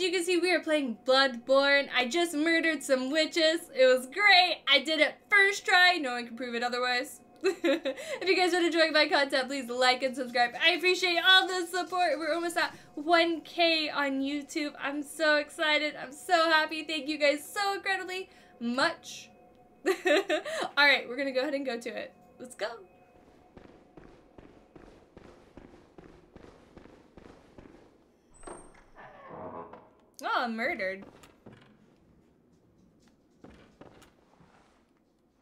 as you can see, we are playing Bloodborne. I just murdered some witches. It was great. I did it first try. No one can prove it otherwise. if you guys are enjoying my content, please like and subscribe. I appreciate all the support. We're almost at 1K on YouTube. I'm so excited. I'm so happy. Thank you guys so incredibly much. Alright, we're gonna go ahead and go to it. Let's go. Oh, I'm murdered.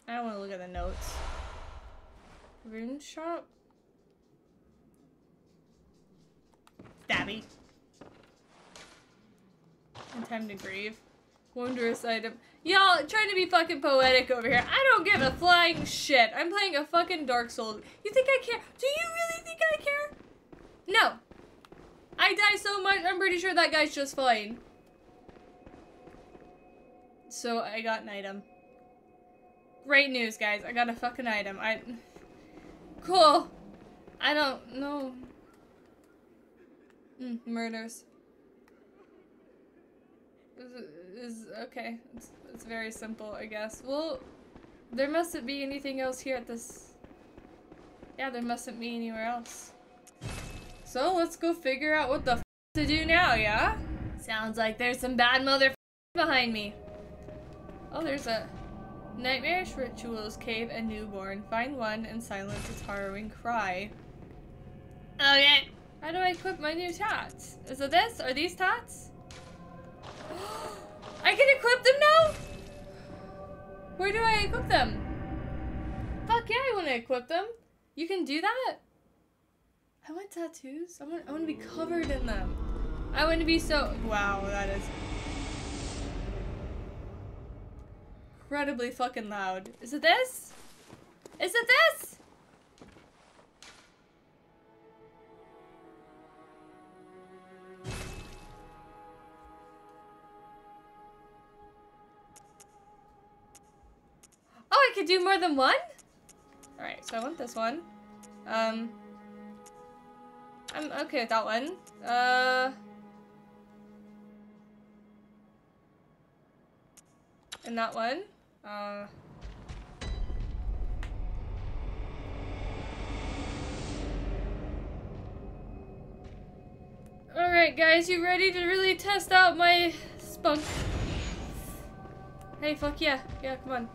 I don't want to look at the notes. Rune shop? Stabby. And time to grieve. Wondrous item. Y'all trying to be fucking poetic over here. I don't give a flying shit. I'm playing a fucking Dark Souls. You think I care? Do you really think I care? No. I die so much, I'm pretty sure that guy's just fine. So I got an item. Great news, guys. I got a fucking item. I... Cool. I don't know. Mm, murders. Is, okay. It's, it's very simple, I guess. Well, there mustn't be anything else here at this... Yeah, there mustn't be anywhere else. So let's go figure out what the to do now, yeah? Sounds like there's some bad mother behind me. Oh, there's a nightmarish rituals, cave, and newborn. Find one and silence its harrowing cry. Okay. How do I equip my new tats? Is it this? Are these tats? I can equip them now? Where do I equip them? Fuck yeah, I want to equip them. You can do that? I want tattoos. I want, I want to be covered in them. I want to be so... Wow, that is... Incredibly fucking loud. Is it this? Is it this? Oh, I could do more than one? Alright, so I want this one. Um... I'm okay with that one. Uh... And that one. Uh... Alright guys, you ready to really test out my spunk? Hey, fuck yeah. Yeah, come on.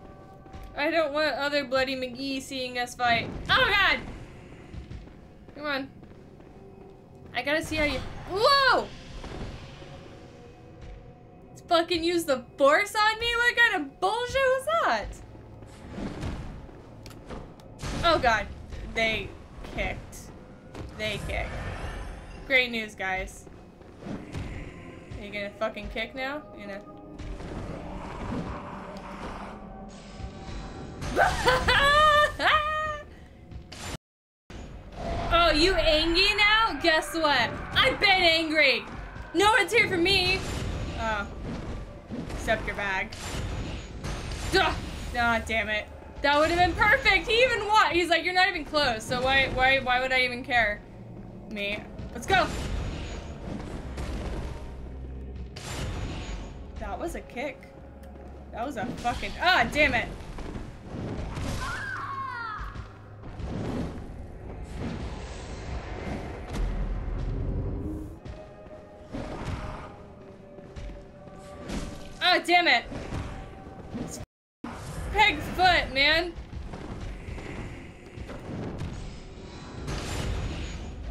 I don't want other Bloody McGee seeing us fight. Oh god! Come on. I gotta see how you- Whoa! Fucking use the force on me? What kind of bullshit was that? Oh god. They kicked. They kicked. Great news, guys. Are you gonna fucking kick now? You know. oh, you angry now? Guess what? I've been angry. No one's here for me. Oh. Except your bag. Ah, oh, damn it. That would have been perfect. He even what? He's like, you're not even close. So why, why, why would I even care? Me. Let's go. That was a kick. That was a fucking. Ah, damn it. Oh, damn it. It's foot, man.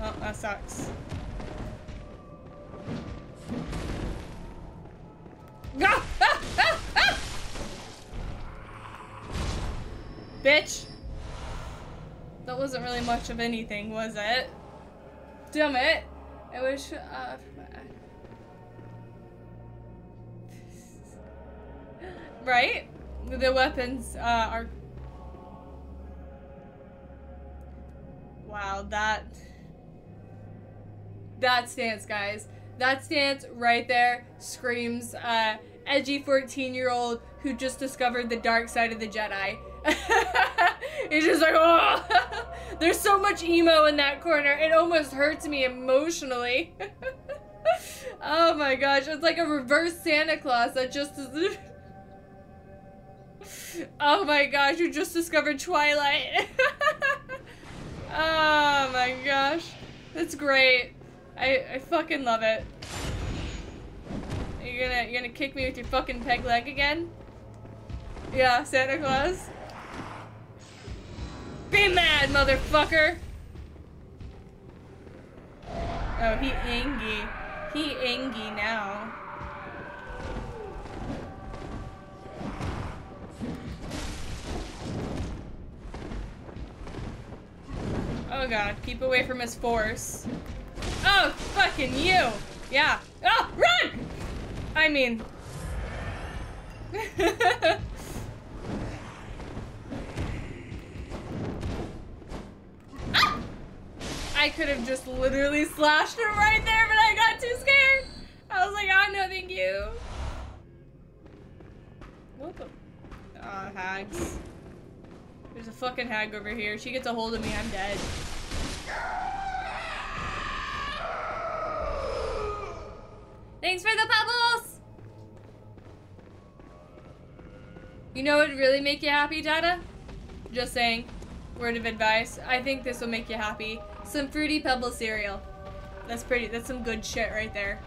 Well, that sucks. Ah, ah, ah! Bitch. That wasn't really much of anything, was it? Damn it. I wish, uh, Right? The weapons, uh, are... Wow, that... That stance, guys. That stance right there screams, uh, edgy 14-year-old who just discovered the dark side of the Jedi. it's just like, oh! There's so much emo in that corner. It almost hurts me emotionally. Oh my gosh, it's like a reverse Santa Claus that just is. Oh my gosh, you just discovered Twilight. oh my gosh. That's great. I, I fucking love it. You're gonna you're gonna kick me with your fucking peg leg again? Yeah, Santa Claus. Be mad, motherfucker! Oh, he angry. He angry now. Oh god, keep away from his force. Oh, fucking you! Yeah. Oh, run! I mean... ah! I could have just literally slashed him right there, but I got too scared. I was like, oh no, thank you. What the? Ah, uh. There's a fucking hag over here. She gets a hold of me, I'm dead. Thanks for the pebbles! You know what would really make you happy, Dada? Just saying. Word of advice. I think this will make you happy. Some Fruity Pebble cereal. That's pretty, that's some good shit right there.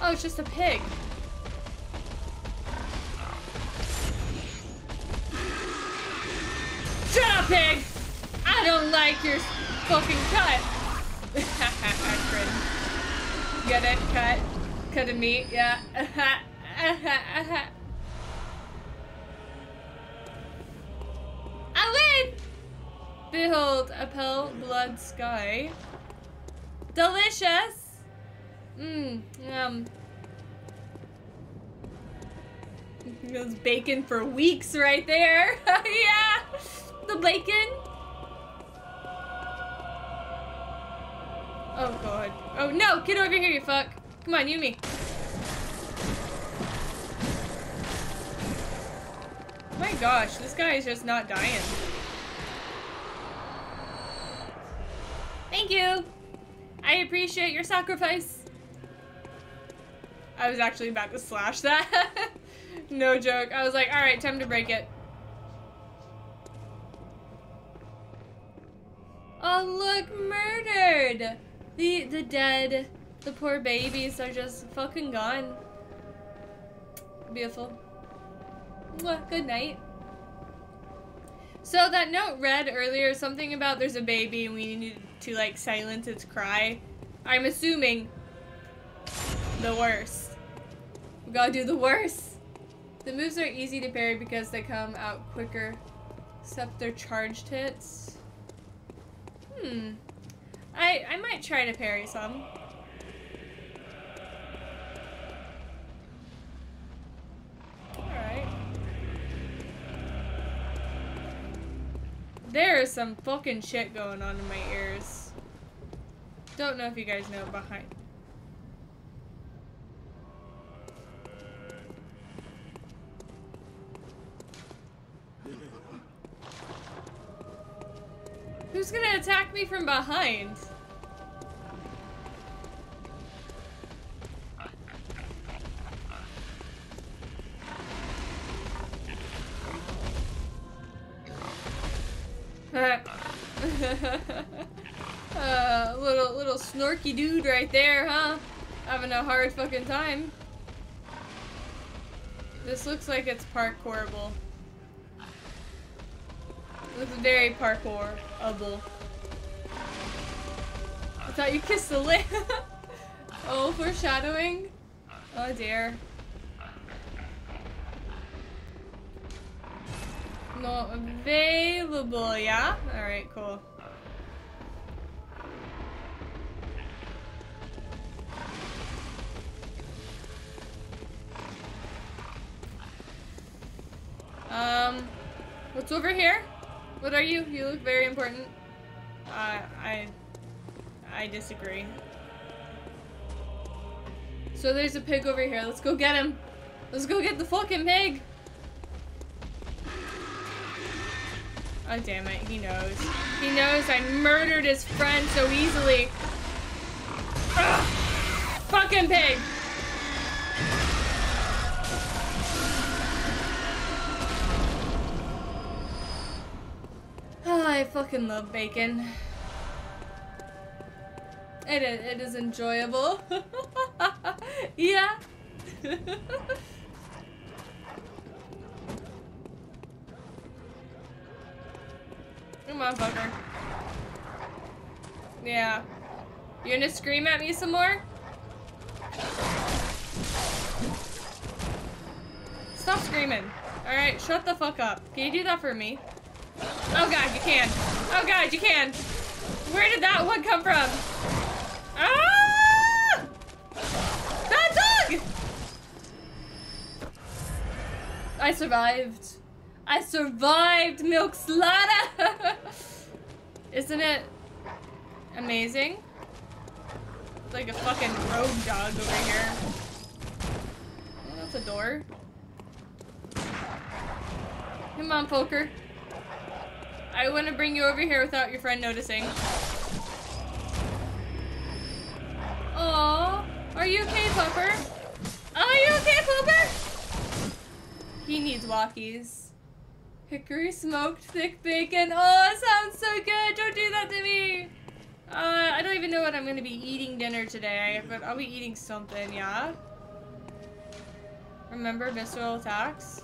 Oh, it's just a pig. Shut up, pig! I don't like your fucking cut. Get it? Cut. Cut of meat, yeah. I win! Behold, a pale blood sky. Delicious! Mmm. It was bacon for weeks right there. yeah! The bacon. Oh god. Oh no! Get over here, you fuck. Come on, you me. My gosh, this guy is just not dying. Thank you! I appreciate your sacrifice. I was actually about to slash that. no joke. I was like, alright, time to break it. Oh, look, murdered! The, the dead, the poor babies are just fucking gone. Beautiful. Mwah, good night. So that note read earlier something about there's a baby and we need to like silence its cry. I'm assuming the worst. Gotta do the worst. The moves are easy to parry because they come out quicker, except they're charged hits. Hmm. I, I might try to parry some. Alright. There is some fucking shit going on in my ears. Don't know if you guys know behind. Who's gonna attack me from behind? uh, little little snorky dude right there, huh? Having a hard fucking time. This looks like it's parkourable. Looks very parkourable. I thought you kissed the lip. oh, foreshadowing? Oh dear. Not available, yeah? Alright, cool. Um, what's over here? What are you? You look very important. Uh, I... I disagree. So there's a pig over here. Let's go get him. Let's go get the fucking pig. Oh, damn it. He knows. He knows I murdered his friend so easily. Ugh. Fucking pig! I fucking love bacon. It is, it is enjoyable. yeah. Come on, fucker. Yeah. You gonna scream at me some more? Stop screaming. Alright, shut the fuck up. Can you do that for me? Oh god, you can. Oh god, you can. Where did that one come from? Ah! That dog! I survived. I survived Milk Slaughter! Isn't it amazing? It's like a fucking rogue dog over here. Oh, that's a door. Come on, Poker. I want to bring you over here without your friend noticing. Aww. Are you okay, Pupper? Are you okay, Pupper? He needs walkies. Hickory smoked thick bacon. Oh, it sounds so good. Don't do that to me. Uh, I don't even know what I'm going to be eating dinner today, but I'll be eating something, yeah? Remember visceral attacks?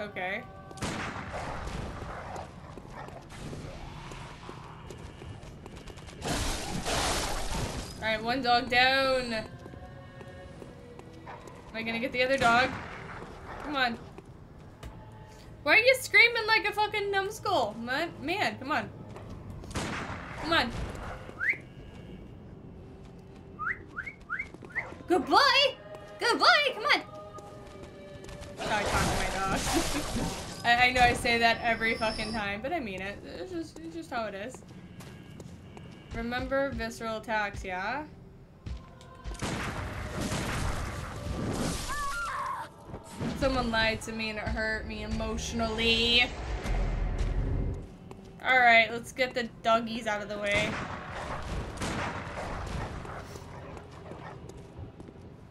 Okay. Alright, one dog down. Am I gonna get the other dog? Come on. Why are you screaming like a fucking numbskull? Man, come on. Come on. Good boy! Good boy! Come on! I talk to my dog. I, I, know I say that every fucking time, but I mean it. It's just, it's just how it is. Remember visceral attacks, yeah? Someone lied to me and it hurt me emotionally. Alright, let's get the doggies out of the way.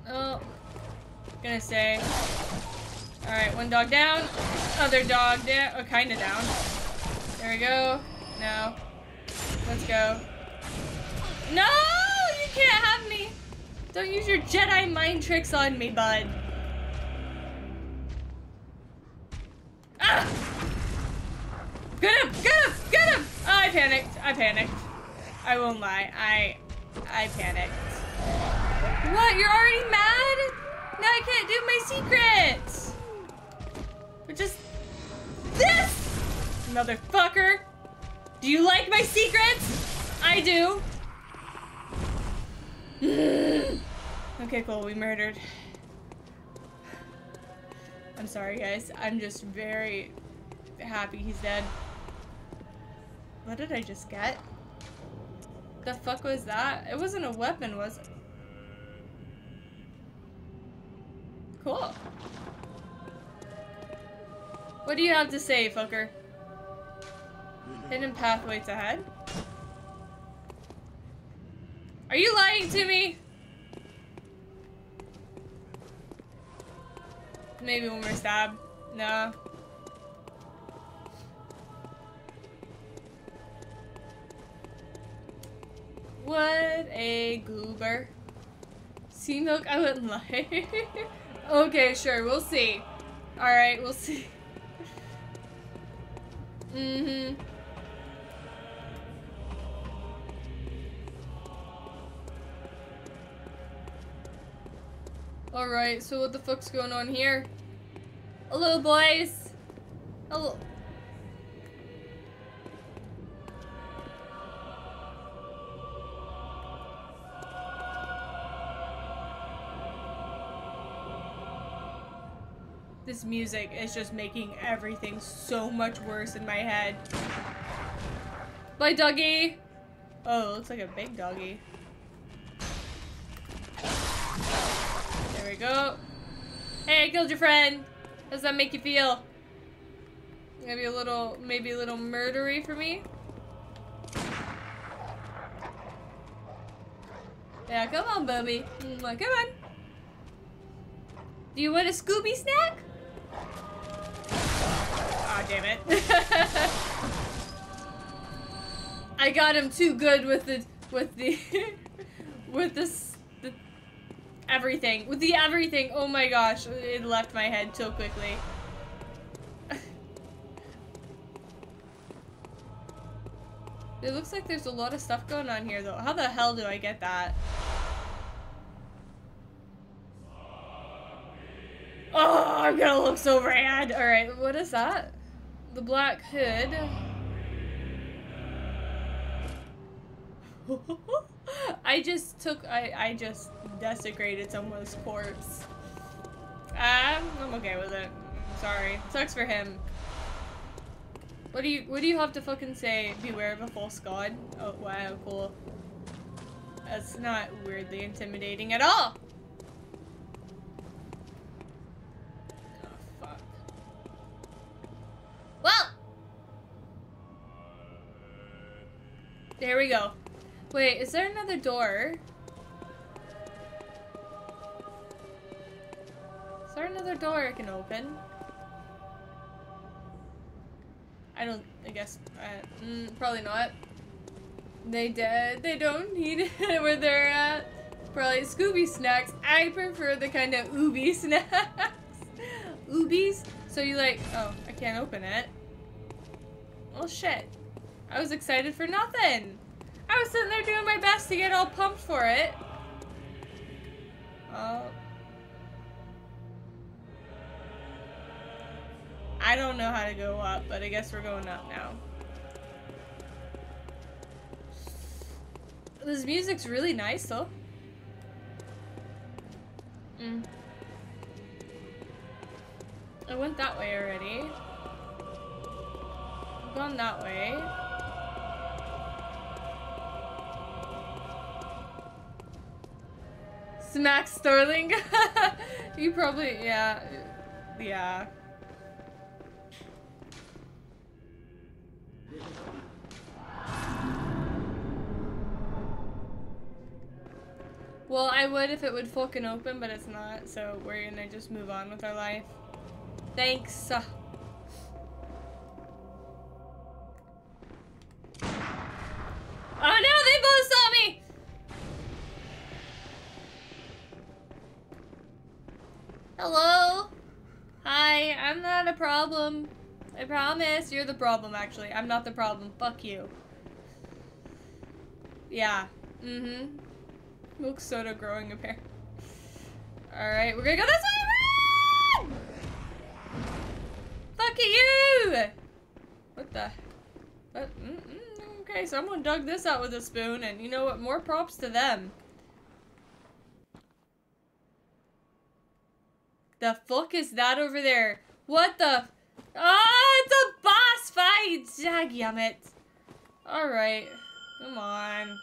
Oh, gonna say. Alright, one dog down. Other dog down. Oh, kinda down. There we go. No. Let's go. No! You can't have me! Don't use your Jedi mind tricks on me, bud. Ah! Get him! Get him! Get him! Oh, I panicked. I panicked. I won't lie. I... I panicked. What? You're already mad? Now I can't do my secret! But just... This! Motherfucker! Do you like my secrets? I do. okay, cool. We murdered. I'm sorry, guys. I'm just very happy he's dead. What did I just get? The fuck was that? It wasn't a weapon, was it? Cool. What do you have to say, fucker? Hidden pathways ahead? Are you lying to me? Maybe one more stab. No. What a goober. Sea milk, I wouldn't lie. okay, sure, we'll see. Alright, we'll see. Mm-hmm. Alright, so what the fuck's going on here? Hello, boys. Hello. This music is just making everything so much worse in my head. Bye, doggy! Oh, looks like a big doggy. We go. Hey, I killed your friend! How does that make you feel? Maybe a little, maybe a little murdery for me. Yeah, come on, Bubby. Mm, come on. Do you want a Scooby snack? Aw, oh, damn it. I got him too good with the, with the, with the, everything. With the everything. Oh my gosh, it left my head so quickly. It looks like there's a lot of stuff going on here though. How the hell do I get that? Oh, I'm gonna look so rad. Alright, what is that? The black hood. I just took, I, I just desecrated someone's corpse. Um, I'm okay with it. Sorry. Sucks for him. What do you what do you have to fucking say? Beware of a false god? Oh wow, cool. That's not weirdly intimidating at all! Oh. Well! There we go. Wait, is there another door? Is there another door I can open? I don't, I guess, uh, mm, probably not. They did, they don't need it where they're at. Probably Scooby snacks. I prefer the kind of Ooby snacks. Oobies? So you like, oh, I can't open it. Well, shit. I was excited for nothing. I was sitting there doing my best to get all pumped for it. Oh. I don't know how to go up, but I guess we're going up now. This music's really nice, though. Mm. I went that way already. I've gone that way. Smack Sterling. you probably, yeah. Yeah. Well, I would if it would fucking open, but it's not, so we're gonna just move on with our life. Thanks. Oh no, they both saw me! Hello? Hi, I'm not a problem. I promise. You're the problem, actually. I'm not the problem. Fuck you. Yeah. Mm-hmm. Milk soda growing a pair. Alright, we're gonna go this way! Run! Fuck you! What the? What? Mm -mm, okay, someone dug this out with a spoon, and you know what? More props to them. The fuck is that over there? What the? Ah, it's a boss fight! Dagummit. Alright. Come on.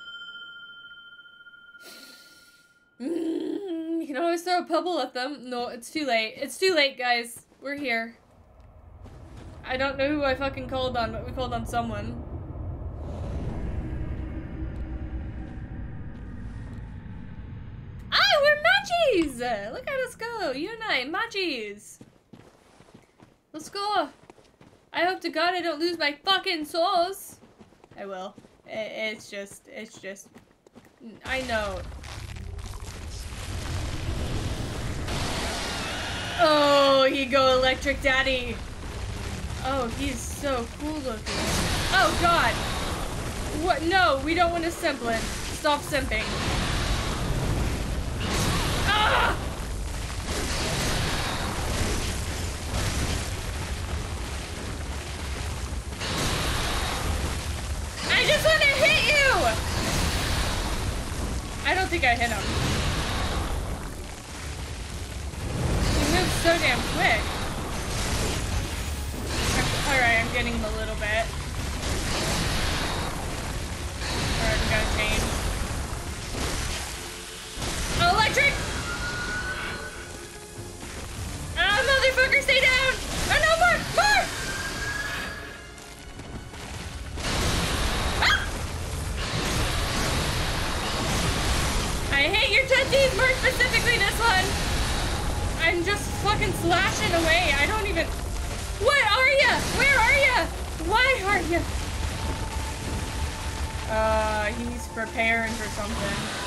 Mm, you can always throw a pebble at them. No, it's too late. It's too late, guys. We're here. I don't know who I fucking called on, but we called on someone. Ah, we're! Uh, look at us go. You and I, matchies. Let's go. I hope to God I don't lose my fucking souls. I will. It's just, it's just, I know. Oh, he go electric daddy. Oh, he's so cool looking. Oh God. What? No, we don't want to simpling. Stop simping. I just want to hit you! I don't think I hit him. He moves so damn quick. Alright, I'm getting him a little bit. Alright, we gotta change. Electric! down, motherfucker! Stay down! No, more! More! Ah! I hate your twenties, more specifically this one! I'm just fucking slashing away. I don't even... What are you? Where are you? Why are you? Uh, he's preparing for something.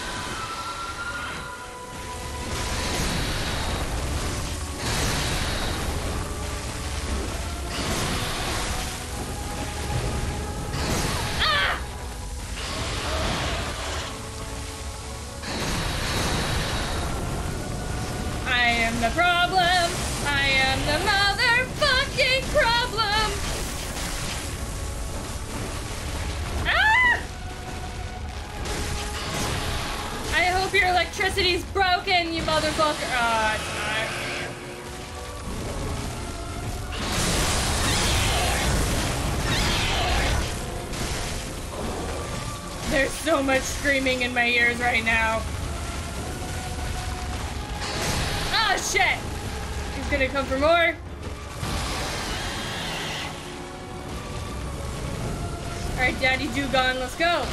Ah, uh. There's so much screaming in my ears right now. Ah, shit! He's gonna come for more. Alright, Daddy Dugon, let's go.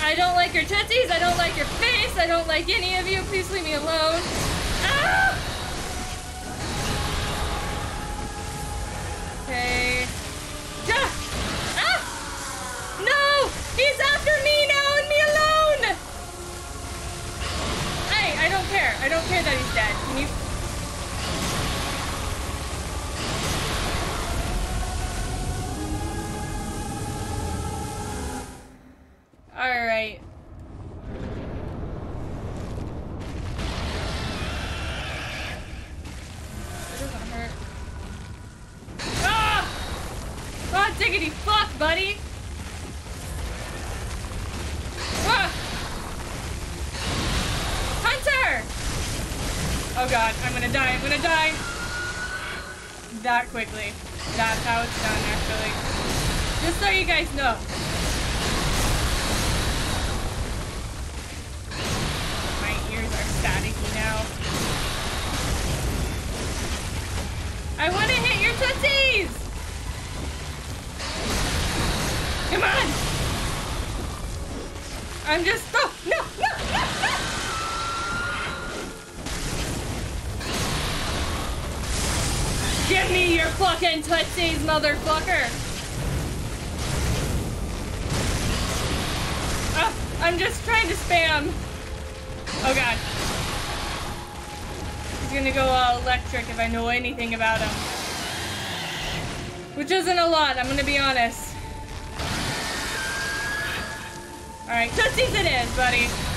I don't like your tootsies, I don't like your face, I don't like any of you. Please leave me alone. Ah! Okay. Ah! No! He's after me now and me alone! Hey, I don't care. I don't care that he's dead. Can you... Alright. Anything about him. Which isn't a lot, I'm gonna be honest. Alright, tootsies it is, buddy.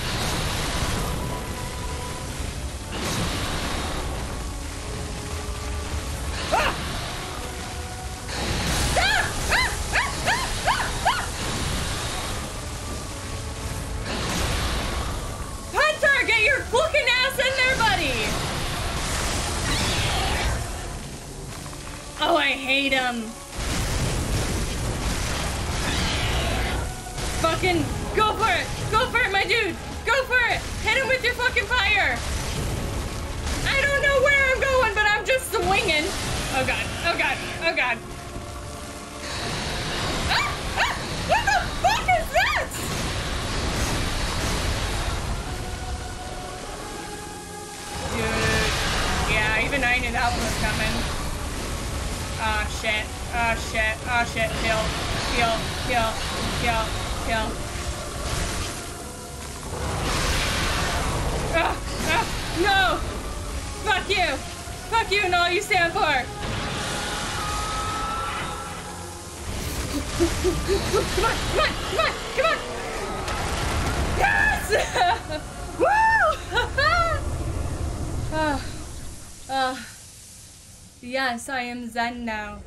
Heal. Heal. Heal. Heal. Ah! Ah! No! Fuck you! Fuck you and all you stand for! come on, come on, come on, come on! Yes! Woo! uh, uh, yes, I am Zen now.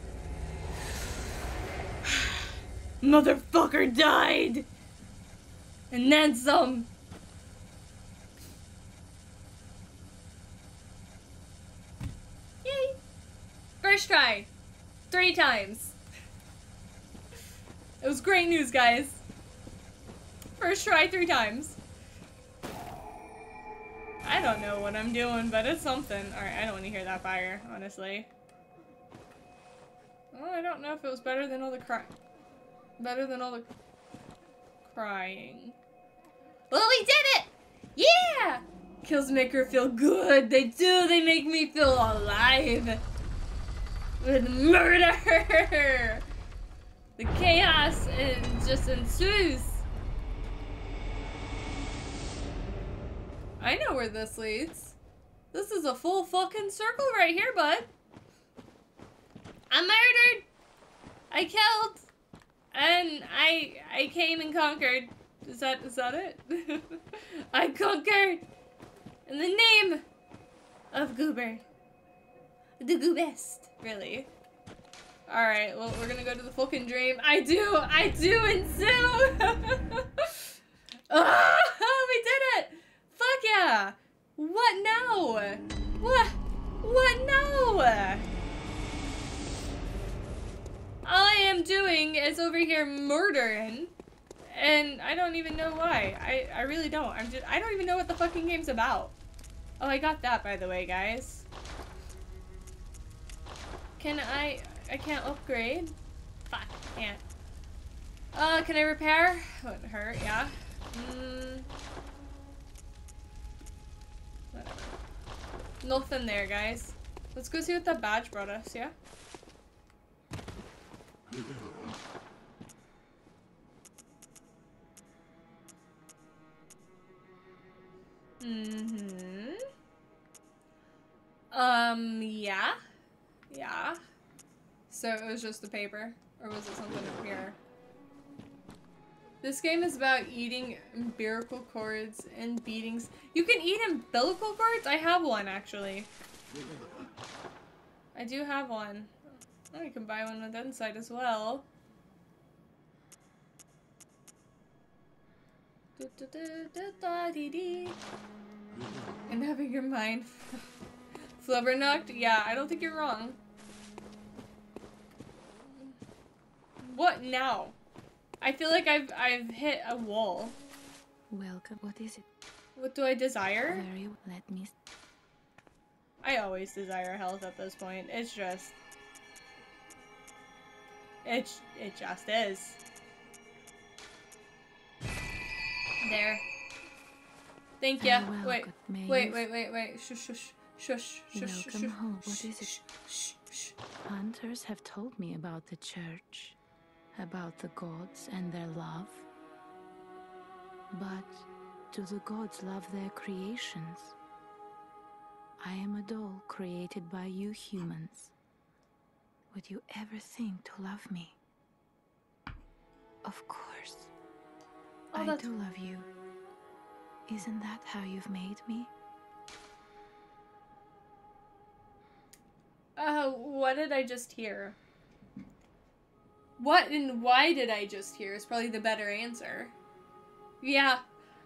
Motherfucker died! And then some. Yay! First try. Three times. It was great news, guys. First try three times. I don't know what I'm doing, but it's something. Alright, I don't want to hear that fire, honestly. Well, I don't know if it was better than all the cry- Better than all the crying. We did it! Yeah! Kills make her feel good. They do. They make me feel alive. With murder! The chaos and just ensues. I know where this leads. This is a full fucking circle right here, bud. I murdered. I killed. And I I came and conquered. Is that is that it? I conquered in the name of Goober. The Goobest, really. Alright, well, we're gonna go to the fucking dream. I do! I do and ensue! ah, we did it! Fuck yeah! What now? What? What now? All I am doing is over here murdering. And I don't even know why. I, I really don't. I'm just I don't even know what the fucking game's about. Oh, I got that by the way, guys. Can I I can't upgrade? Fuck, can't. Uh, can I repair? Wouldn't hurt, yeah. Mm. Nothing there, guys. Let's go see what that badge brought us, yeah? Mm-hmm. Um, yeah. Yeah. So it was just the paper? Or was it something up here? This game is about eating umbilical cords and beatings. You can eat umbilical cords? I have one, actually. I do have one. Oh, you can buy one on the inside as well. And having your mind flubberknocked? Yeah, I don't think you're wrong. What now? I feel like I've I've hit a wall. Welcome. What is it? What do I desire? Very let me. I always desire health at this point. It's just. It it just is. There. Thank you. Wait, wait, wait, wait, wait. Shush, shush, shush, shush, Welcome shush. home. What is it? Shh, shh, shh. Hunters have told me about the church, about the gods and their love. But do the gods love their creations? I am a doll created by you humans. Would you ever think to love me? Of course. Oh, I do love you. Isn't that how you've made me? Uh, what did I just hear? What and why did I just hear is probably the better answer. Yeah.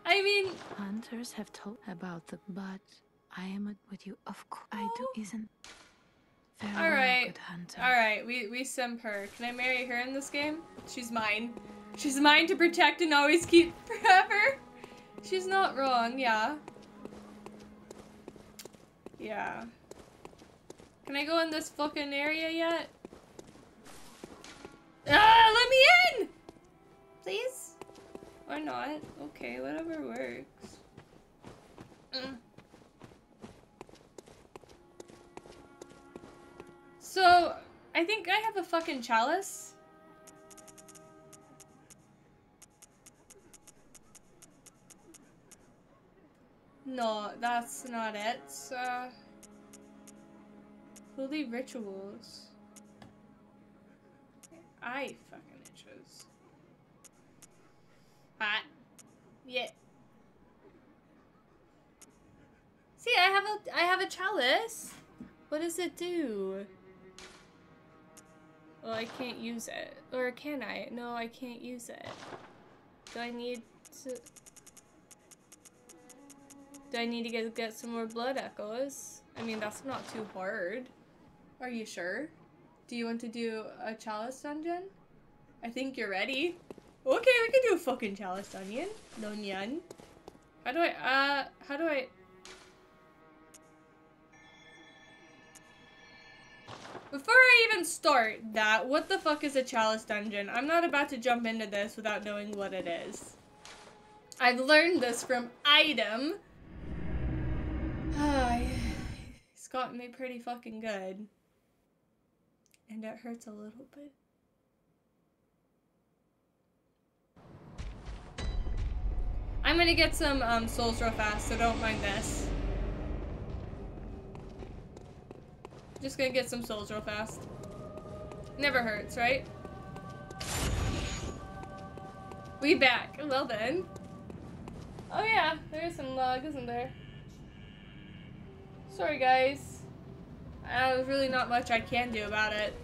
I mean, Hunters have told about the but I am with you of course I do isn't Farewell, Alright. good hunter. alright, we, we simp her. Can I marry her in this game? She's mine. She's mine to protect and always keep forever. She's not wrong, yeah. Yeah. Can I go in this fucking area yet? Ah, let me in! Please? Or not? Okay, whatever works. Mm. So, I think I have a fucking chalice. No, that's not it. Uh, holy rituals. I fucking itches. Hot. Yeah. See, I have a I have a chalice. What does it do? Well, I can't use it. Or can I? No, I can't use it. Do I need to... Do I need to get, get some more blood echoes? I mean, that's not too hard. Are you sure? Do you want to do a chalice dungeon? I think you're ready. Okay, we can do a fucking chalice dungeon. Dungeon. How do I, uh, how do I... Before I even start that, what the fuck is a chalice dungeon? I'm not about to jump into this without knowing what it is. I've learned this from Item. He's gotten me pretty fucking good. And it hurts a little bit. I'm gonna get some um, souls real fast, so don't mind this. Just gonna get some souls real fast. Never hurts, right? We back. Well then. Oh yeah, there is some lag, isn't there? Sorry guys. Uh, there's really not much I can do about it.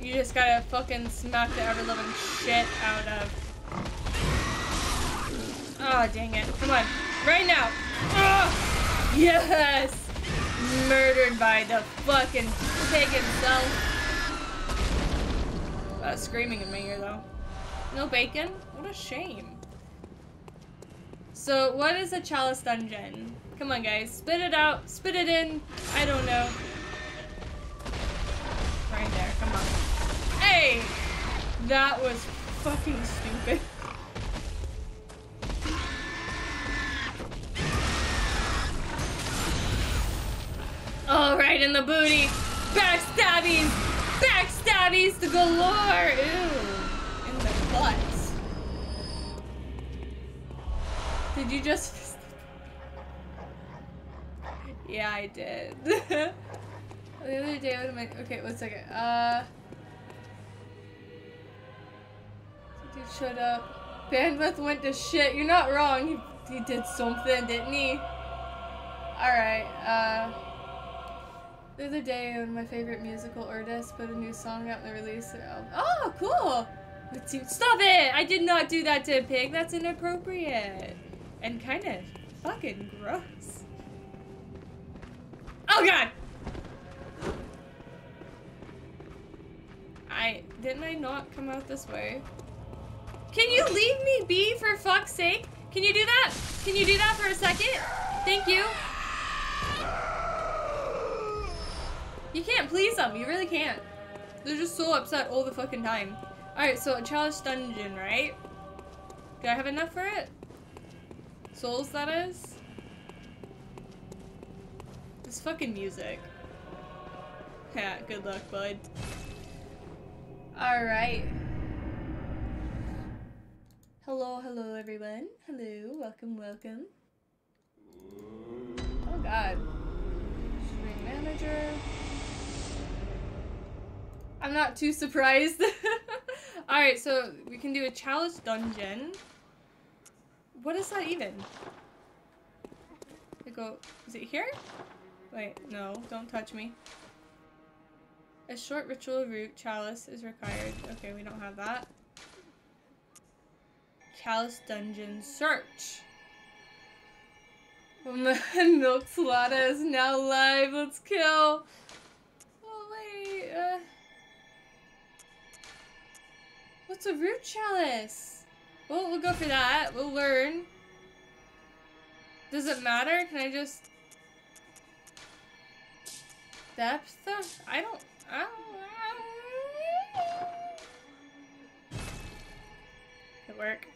You just gotta fucking smack the ever-loving shit out of. Oh, dang it. Come on. Right now. Oh, yes! Murdered by the fucking pig himself. Uh, screaming in my ear, though. No bacon? What a shame. So, what is a chalice dungeon? Come on, guys. Spit it out. Spit it in. I don't know. Right there. Come on. Hey! That was fucking stupid. Oh, right in the booty. Backstabbies! Backstabbies to galore! Ew. In the butt. Did you just... yeah, I did. the other day, what am I... Okay, one second. Uh... Dude, shut up. Bandwidth went to shit. You're not wrong. He, he did something, didn't he? Alright, uh... The other day, of my favorite musical artists put a new song out and released it. Oh, cool! Stop it! I did not do that to a pig. That's inappropriate. And kind of fucking gross. Oh god! I... Didn't I not come out this way? Can you leave me be for fuck's sake? Can you do that? Can you do that for a second? Thank you. You can't please them. You really can't. They're just so upset all the fucking time. Alright, so a chalice dungeon, right? Do I have enough for it? Souls, that is? This fucking music. Yeah, good luck, bud. Alright. Hello, hello, everyone. Hello, welcome, welcome. Oh god. Stream manager. I'm not too surprised. Alright, so we can do a chalice dungeon. What is that even? I go, is it here? Wait, no, don't touch me. A short ritual root chalice is required. Okay, we don't have that. Chalice dungeon search. Oh Milksooda is now live. Let's kill. Oh wait, uh... What's a root chalice? Well, we'll go for that. We'll learn. Does it matter? Can I just... Depth? I don't... I don't... It work?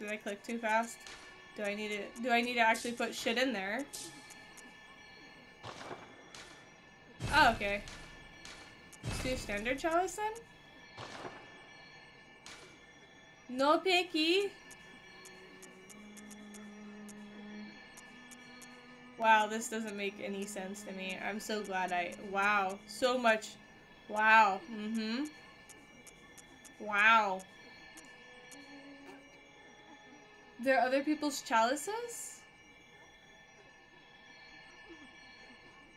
Did I click too fast? Do I need to... Do I need to actually put shit in there? Oh, okay. Let's do standard chalice then? No picky. Wow, this doesn't make any sense to me. I'm so glad I... Wow. So much... Wow. Mm-hmm. Wow. There are other people's chalices?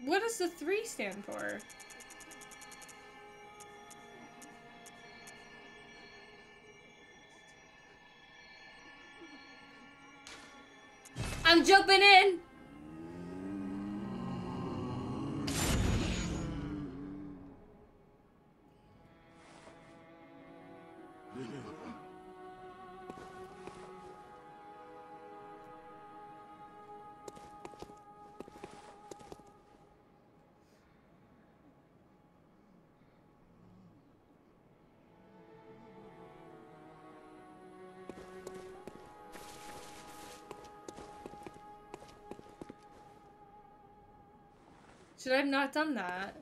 What does the three stand for? I'm jumping in. Should I have not done that?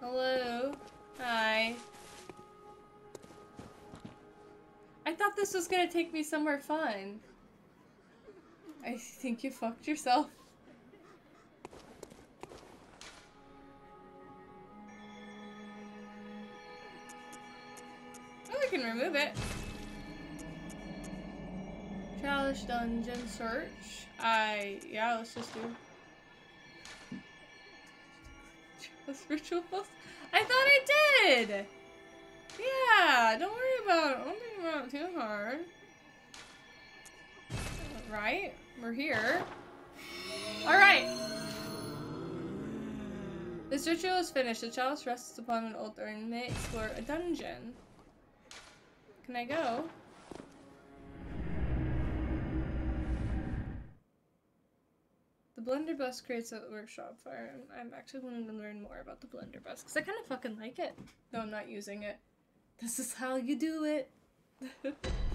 Hello? Hi. I thought this was gonna take me somewhere fun. I think you fucked yourself. Oh, I can remove it. Chalice dungeon search. I yeah, let's just do. Rituals. I thought I did. Yeah, don't worry about it. Don't think about it too hard. Right? We're here. Alright. This ritual is finished. The chalice rests upon an altar and may explore a dungeon. Can I go? Blunderbuss creates a workshop fire. I'm actually wanting to learn more about the blunderbuss because I kind of fucking like it. Though I'm not using it. This is how you do it.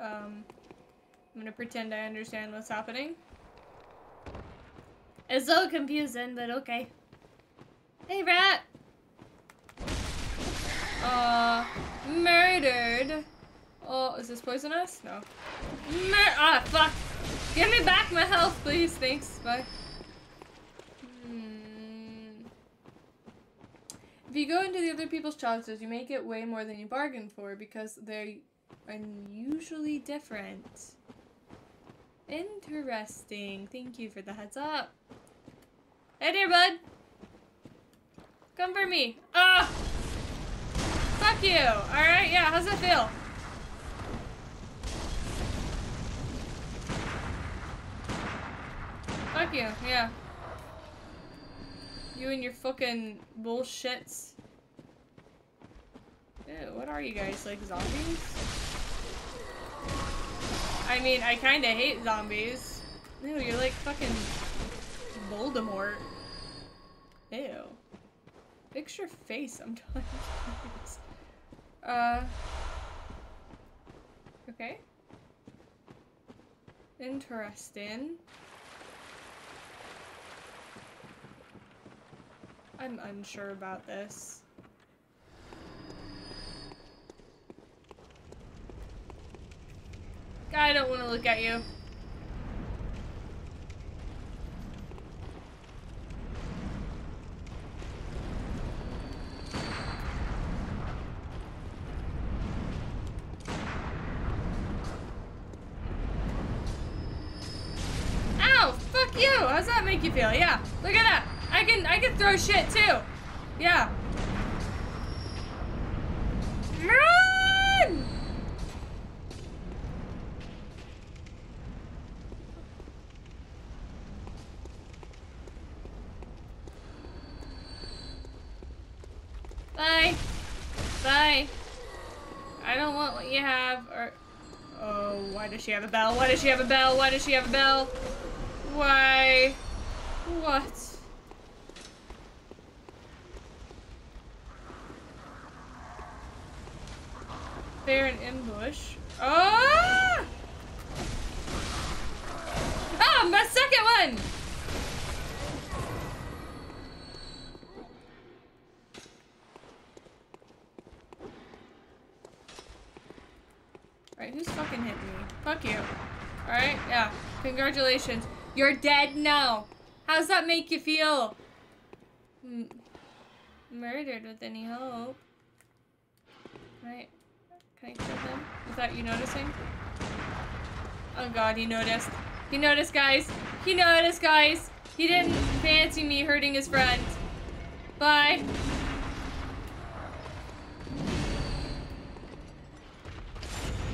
um, I'm gonna pretend I understand what's happening. It's so confusing, but okay. Hey, rat! Uh, murdered. Oh, is this poisonous? No. Mur- ah, fuck! Give me back my health, please. Thanks. Bye. Hmm. If you go into the other people's chalices, you may get way more than you bargained for because they're unusually different. Interesting. Thank you for the heads up. Hey there, bud. Come for me. Ah! Fuck you. Alright, yeah, how's that feel? Fuck you, yeah. You and your fucking bullshits. What are you guys, like zombies? I mean, I kinda hate zombies. Ew, you're like fucking Voldemort. Ew. Fix your face sometimes. uh. Okay. Interesting. I'm unsure about this. I don't want to look at you. Ow! Fuck you! How's that make you feel? Yeah, look at that! I can I can throw shit too! Yeah. Run! Bye. Bye. I don't want what you have, or... Oh, why does she have a bell? Why does she have a bell? Why does she have a bell? Why? What? Fair and ambush. Oh! Ah, my second one! Alright, who's fucking hitting me? Fuck you. Alright, yeah. Congratulations. You're dead now. How's that make you feel? M murdered with any hope. Right. Can I kill him without you noticing? Oh god, he noticed. He noticed, guys. He noticed, guys. He didn't fancy me hurting his friend. Bye.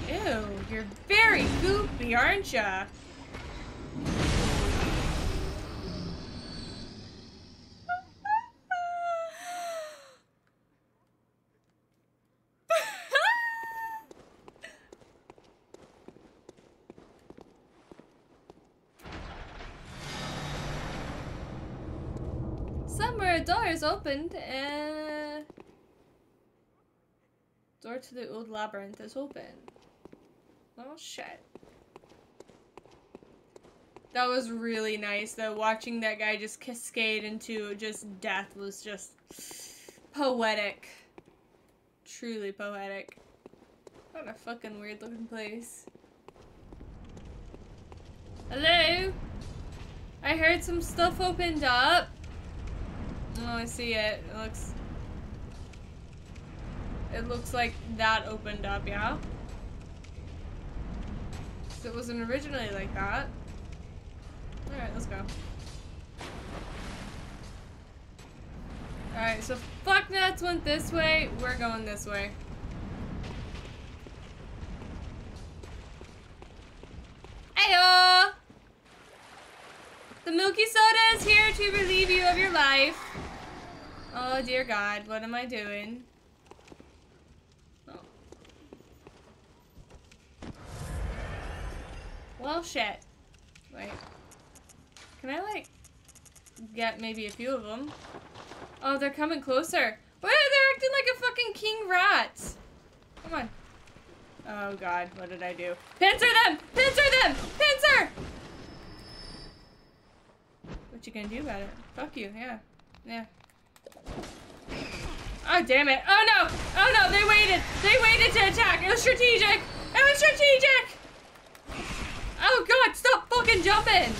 Ew, you're very goopy, aren't ya? Opened and... Door to the old labyrinth is open. Oh shit. That was really nice though. Watching that guy just cascade into just death was just poetic. Truly poetic. What a fucking weird looking place. Hello? I heard some stuff opened up. Oh, I see it. It looks... It looks like that opened up, yeah? So it wasn't originally like that. Alright, let's go. Alright, so fuck nuts went this way. We're going this way. Heyo! The Milky Soda is here to relieve you of your life. Oh dear God, what am I doing? Oh. Well, shit. Wait. Can I, like, get maybe a few of them? Oh, they're coming closer. Wait, they're acting like a fucking king rat. Come on. Oh, God. What did I do? Pincer them! Pincer them! Pincer! What you gonna do about it? Fuck you. Yeah. Yeah. Oh, damn it. Oh, no! Oh, no! They waited! They waited to attack! It was strategic! It was strategic! Oh god, stop fucking jumping!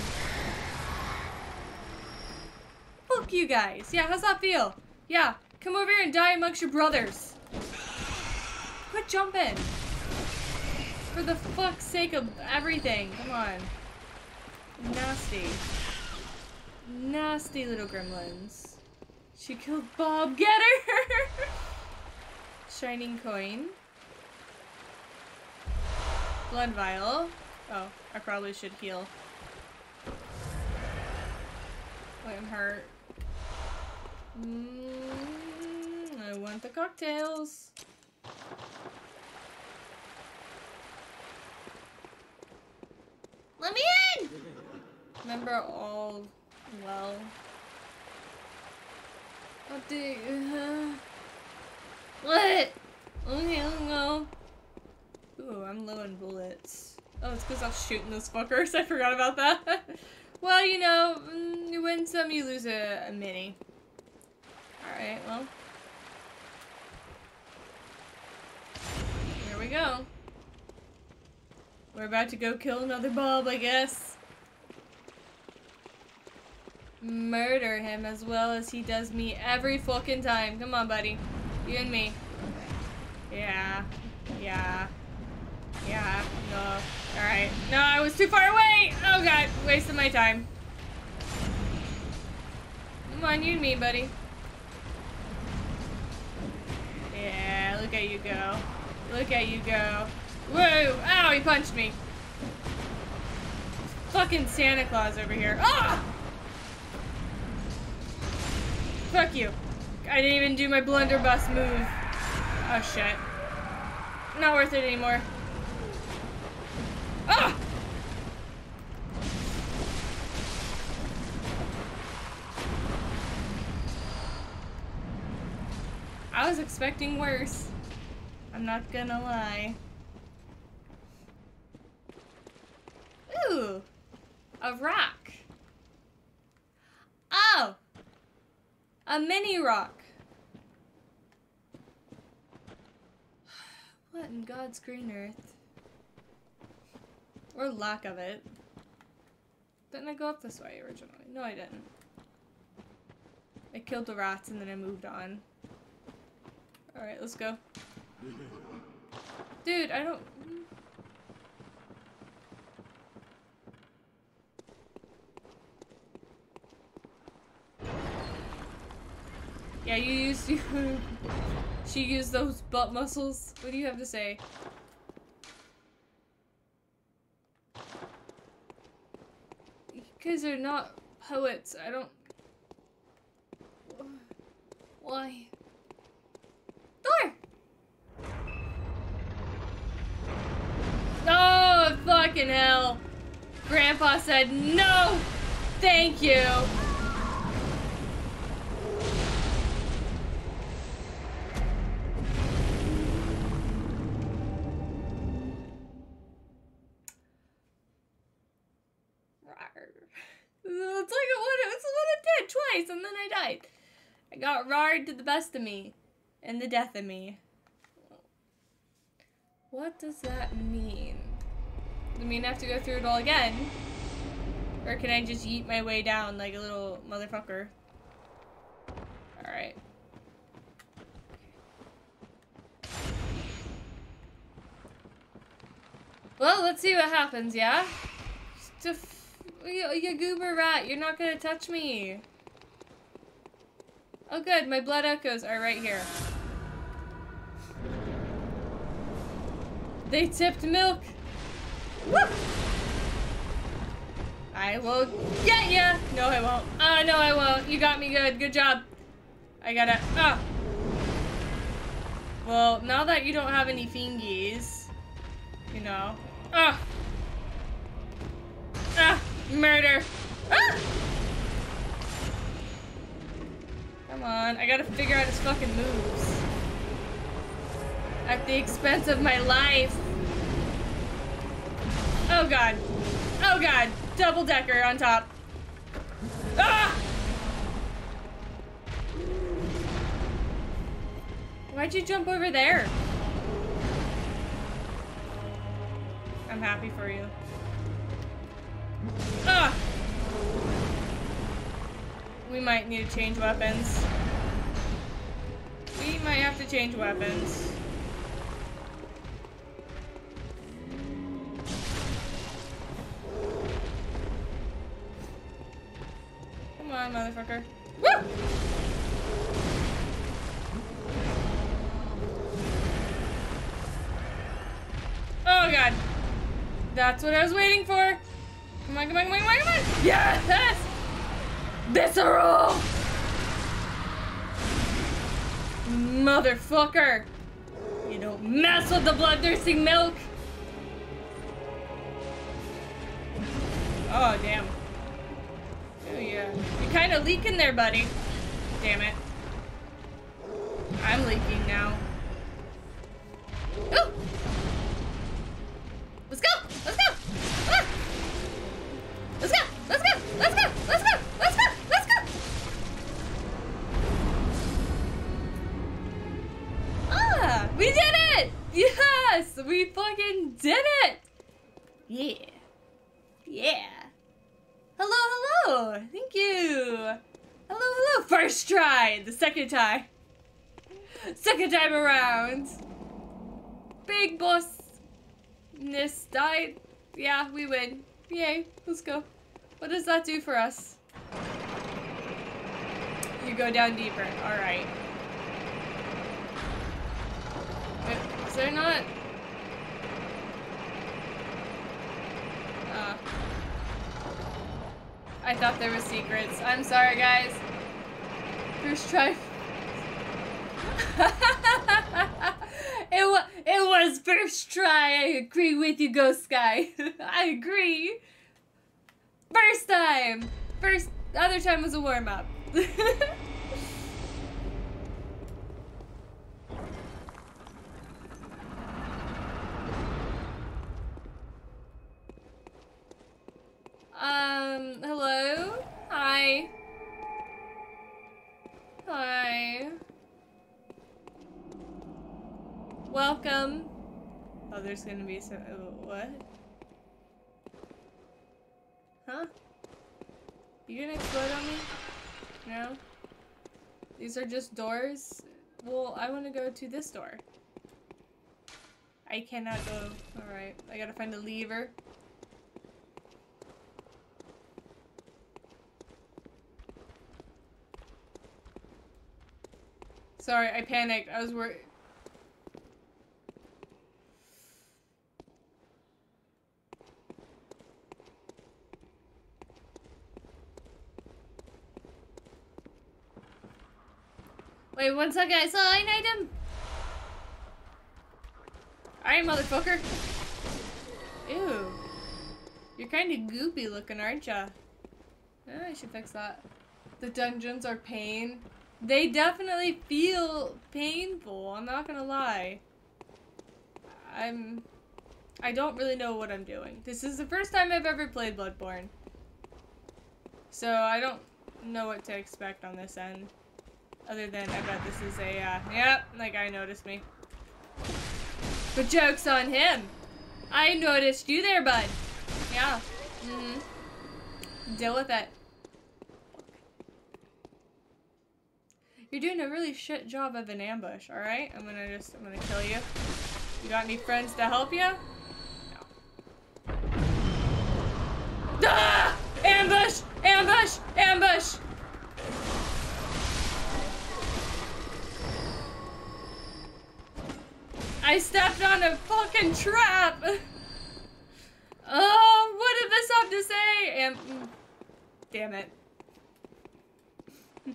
Fuck you guys. Yeah, how's that feel? Yeah, come over here and die amongst your brothers. Quit jumping. For the fuck's sake of everything. Come on. Nasty. Nasty little gremlins. She killed Bob. Get her! Shining coin. Blood vial. Oh. I probably should heal. Wait, I'm hurt. Mm, I want the cocktails. Let me in! Remember all well. What the uh, What? Okay, go. Ooh, I'm low on bullets. Oh, it's because I was shooting those fuckers. I forgot about that. well, you know, mm, you win some, you lose a, a mini. Alright, well. Here we go. We're about to go kill another Bob, I guess. Murder him as well as he does me every fucking time. Come on, buddy. You and me. Yeah. Yeah. Yeah, no. Alright. No, I was too far away! Oh god, wasted my time. Come on, you and me, buddy. Yeah, look at you go. Look at you go. Whoa! Ow, he punched me. Fucking Santa Claus over here. Ah! Fuck you. I didn't even do my blunderbuss move. Oh shit. Not worth it anymore. Ah! I was expecting worse. I'm not gonna lie. Ooh! A rock. Oh! A mini rock. What in God's green earth? Or lack of it. Didn't I go up this way originally? No, I didn't. I killed the rats and then I moved on. Alright, let's go. Dude, I don't... Yeah, you used you. she used those butt muscles. What do you have to say? Guys are not poets. I don't. Why? Door! Oh, fucking hell. Grandpa said no! Thank you! The best of me, and the death of me. What does that mean? Does it mean I have to go through it all again? Or can I just eat my way down like a little motherfucker? Alright. Well, let's see what happens, yeah? Just you, you goober rat, you're not gonna touch me. Oh good, my blood echoes are right here. They tipped milk. Woo! I will get ya! No, I won't. Uh, no, I won't. You got me good. Good job. I gotta... Ah! Well, now that you don't have any fingies, you know... Ah! Ah! Murder! Ah! Come on, I gotta figure out his fucking moves. At the expense of my life. Oh god. Oh god. Double decker on top. Ah! Why'd you jump over there? I'm happy for you. Ah! We might need to change weapons. We might have to change weapons. Come on, motherfucker. Woo! Oh god. That's what I was waiting for. Come on, come on, come on, come on, come on! Yes! Visceral! Motherfucker! You don't mess with the bloodthirsty milk! Oh, damn. Oh, yeah. You're kind of leaking there, buddy. Damn it. I'm leaking now. We fucking did it! Yeah. Yeah. Hello, hello! Thank you! Hello, hello! First try! The second time. Second time around! Big boss Nis died. Yeah, we win. Yay, let's go. What does that do for us? You go down deeper. Alright. Is there not... Uh, I thought there were secrets. I'm sorry, guys. First try. it was it was first try. I agree with you, Ghost Guy. I agree. First time. First other time was a warm up. um, hello? Hi. Hi. Welcome. Oh, there's gonna be some. Uh, what? Huh? You gonna explode on me? No? These are just doors? Well, I want to go to this door. I cannot go. Alright, I gotta find a lever. Sorry, I panicked. I was worried. Wait, one second. I saw an item. Alright, motherfucker. Ew. You're kind of goopy looking, aren't ya? Oh, I should fix that. The dungeons are pain. They definitely feel painful, I'm not gonna lie. I'm... I don't really know what I'm doing. This is the first time I've ever played Bloodborne. So I don't know what to expect on this end. Other than I bet this is a, uh, yep, that guy noticed me. But joke's on him. I noticed you there, bud. Yeah. Mm hmm Deal with it. You're doing a really shit job of an ambush, alright? I'm gonna just, I'm gonna kill you. You got any friends to help you? No. Ah! Ambush! Ambush! Ambush! I stepped on a fucking trap! Oh, what did this have to say? Mm, damn it.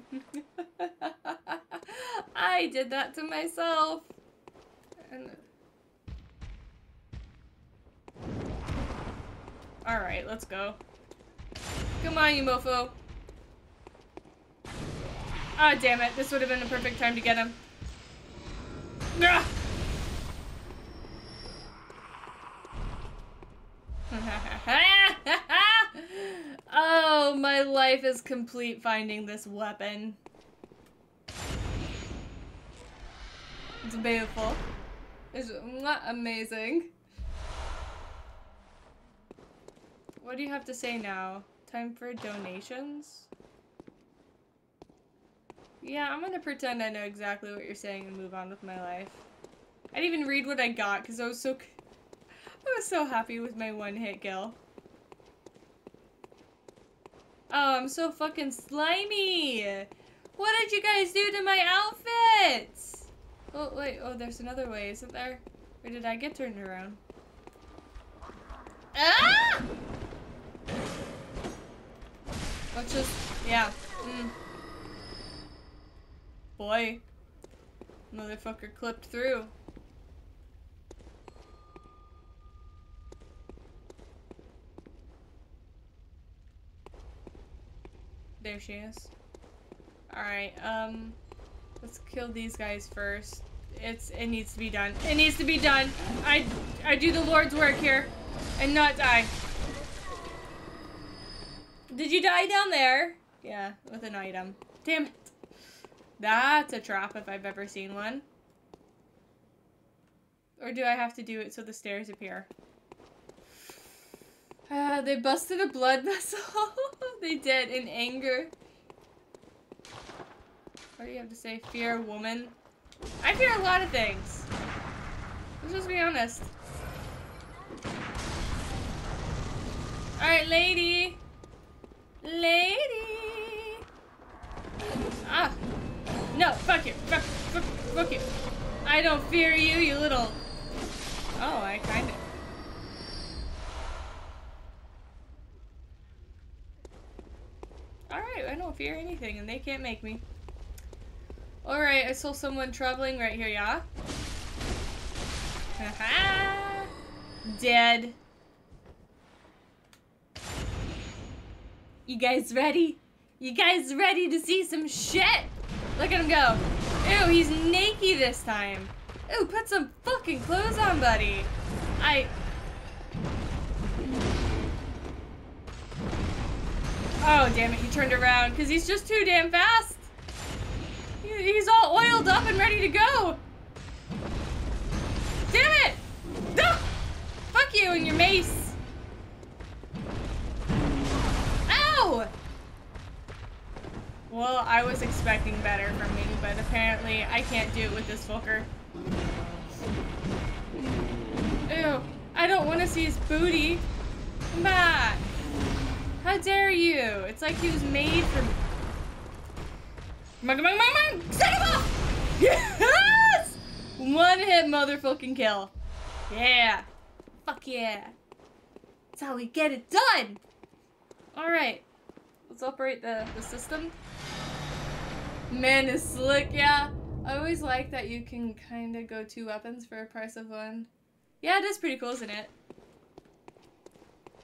I did that to myself. And All right, let's go. Come on, you mofo. Ah, oh, damn it. This would have been the perfect time to get him. Ugh. oh, my life is complete finding this weapon. It's beautiful. It's not amazing. What do you have to say now? Time for donations? Yeah, I'm gonna pretend I know exactly what you're saying and move on with my life. I didn't even read what I got because I was so I was so happy with my one hit kill. Oh, I'm so fucking slimy! What did you guys do to my outfits? Oh, wait, oh, there's another way, isn't there? Or did I get turned around? Ah! Let's just, yeah. Mm. Boy. Motherfucker clipped through. There she is. Alright, um... Let's kill these guys first. It's- it needs to be done. It needs to be done! I- I do the Lord's work here. And not die. Did you die down there? Yeah, with an item. Damn it. That's a trap if I've ever seen one. Or do I have to do it so the stairs appear? Uh, they busted a blood vessel. they did in anger. What do you have to say? Fear woman? I fear a lot of things. Let's just be honest. Alright, lady. Lady. Ah. No, fuck you. Fuck, fuck, fuck you. I don't fear you, you little... Oh, I kinda... Alright, I don't fear anything and they can't make me. Alright, I saw someone traveling right here, yeah? Haha! Dead. You guys ready? You guys ready to see some shit? Look at him go. Ew, he's naked this time. Ew, put some fucking clothes on, buddy. I... Oh, damn it, he turned around because he's just too damn fast. He's all oiled up and ready to go. Damn it! Fuck you and your mace. Ow! Well, I was expecting better from me, but apparently I can't do it with this fucker. Ew, I don't want to see his booty. Come back. How dare you? It's like he was made for... On, come on, come on, come on! Set him off! Yes! One hit motherfucking kill. Yeah. Fuck yeah. That's how we get it done. Alright. Let's operate the, the system. Man is slick, yeah. I always like that you can kind of go two weapons for a price of one. Yeah, it is pretty cool, isn't it?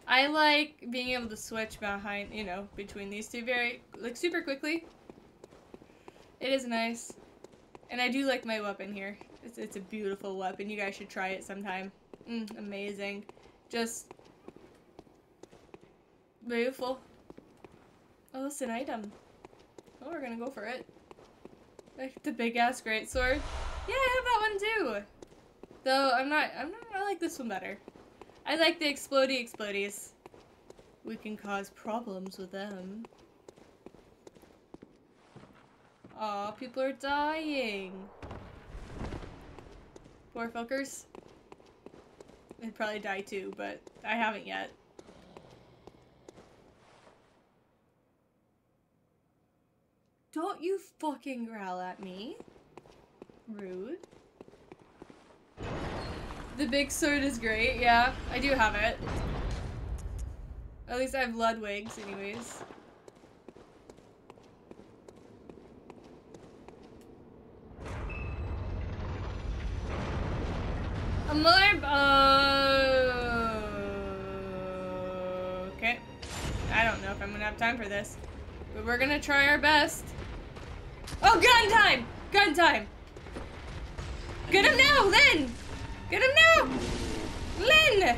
I like being able to switch behind, you know, between these two very, like, super quickly. It is nice. And I do like my weapon here. It's, it's a beautiful weapon. You guys should try it sometime. Mm, amazing. Just beautiful. Oh, it's an item. Oh, we're gonna go for it. Like the big ass great sword. Yeah, I have that one too. Though I'm not. I'm not. I like this one better. I like the explody explodies. We can cause problems with them. Aw, people are dying. Poor fuckers. They'd probably die too, but I haven't yet. Don't you fucking growl at me. Rude. The big sword is great, yeah. I do have it. At least I have Ludwig's anyways. More. Uh, okay. I don't know if I'm gonna have time for this, but we're gonna try our best. Oh, gun time! Gun time! Get him now, Lynn! Get him now! Lynn!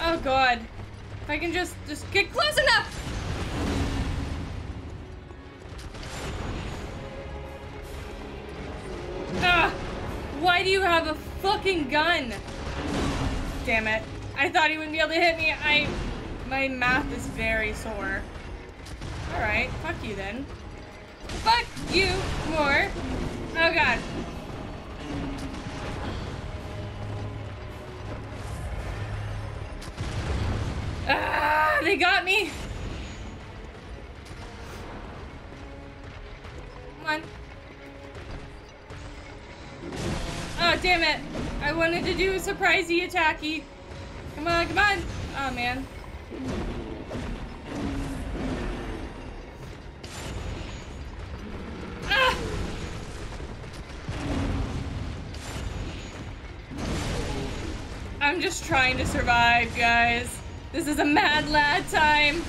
Oh god. If I can just, just get close enough! Ah! Why do you have a fucking gun? Damn it. I thought he wouldn't be able to hit me. I... My mouth is very sore. Alright, fuck you then. Fuck you more. Oh god. Ah, they got me. Come on. Oh, damn it. I wanted to do a surprisey attacky. Come on, come on. Oh, man. Ah! I'm just trying to survive, guys. This is a mad lad time.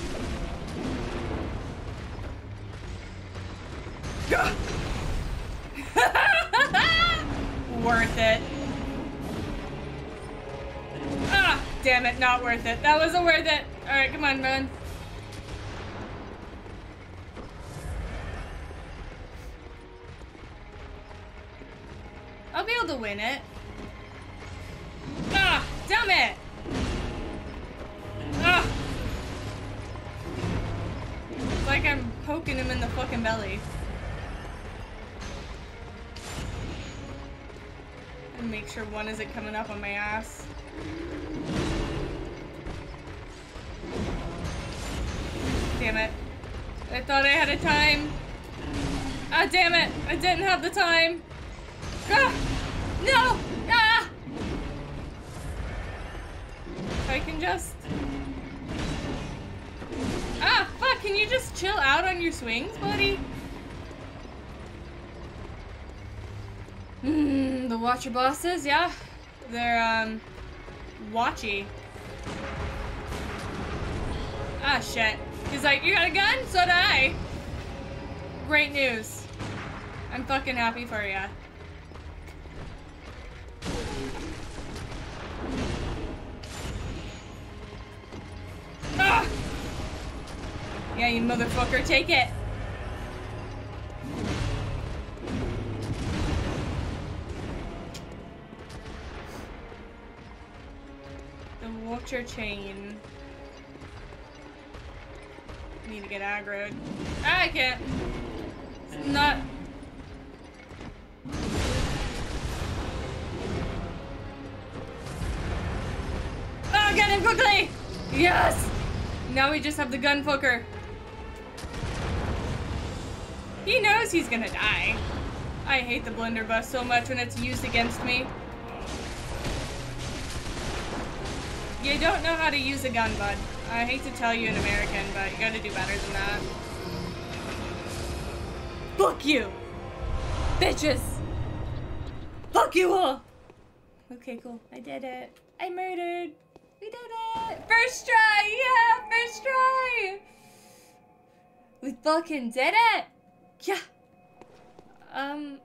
worth it. Ah, damn it, not worth it. That wasn't worth it. Alright, come on, run. I'll be able to win it. Ah, damn it! It's like I'm poking him in the fucking belly. And make sure one isn't coming up on my ass. Damn it. I thought I had a time. Ah, damn it. I didn't have the time. Ah! No! Ah! I can just... Ah, fuck, can you just chill out on your swings, buddy? Hmm, the Watcher bosses, yeah. They're, um, watchy. Ah, shit. He's like, you got a gun? So do I. Great news. I'm fucking happy for ya. Ah! Yeah, you motherfucker, take it. The water chain. Need to get aggroed. I can't. It's not. Oh, get him quickly! Yes! Now we just have the gun fucker. He knows he's gonna die. I hate the blunderbuss so much when it's used against me. You don't know how to use a gun, bud. I hate to tell you an American, but you gotta do better than that. Fuck you! Bitches! Fuck you all! Okay, cool. I did it. I murdered. We did it! First try! Yeah! First try! We fucking did it! Yeah! Um...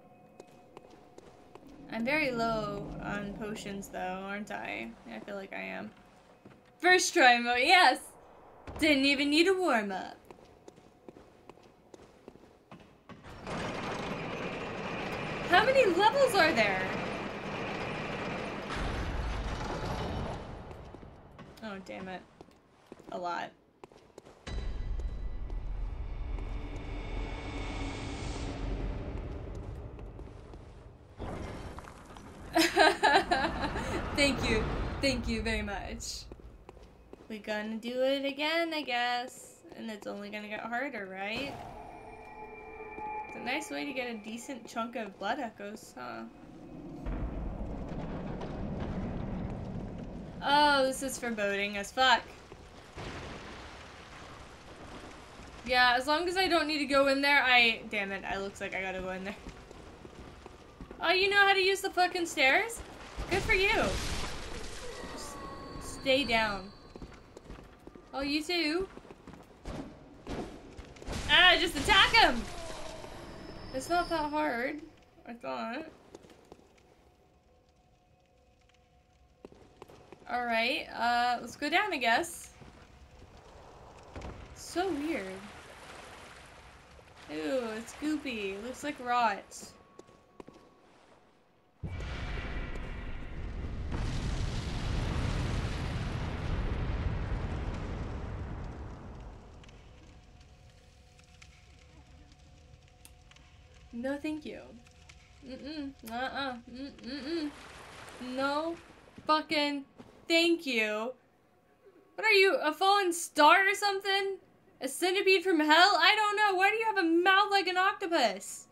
I'm very low on potions though, aren't I? I feel like I am. First try mode, yes! Didn't even need a warm-up. How many levels are there? Oh, damn it. A lot. Thank you. Thank you very much. We're gonna do it again, I guess. And it's only gonna get harder, right? It's a nice way to get a decent chunk of blood echoes, huh? Oh, this is foreboding as fuck. Yeah, as long as I don't need to go in there, I... Damn it, I looks like I gotta go in there. Oh, you know how to use the fucking stairs? Good for you. Stay down. Oh, you too? Ah, just attack him! It's not that hard, I thought. Alright, uh, let's go down, I guess. So weird. Ooh, it's goopy. looks like rot. No, thank you. Mm-mm. Uh-uh. Mm-mm. No fucking thank you. What are you, a fallen star or something? A centipede from hell? I don't know. Why do you have a mouth like an octopus?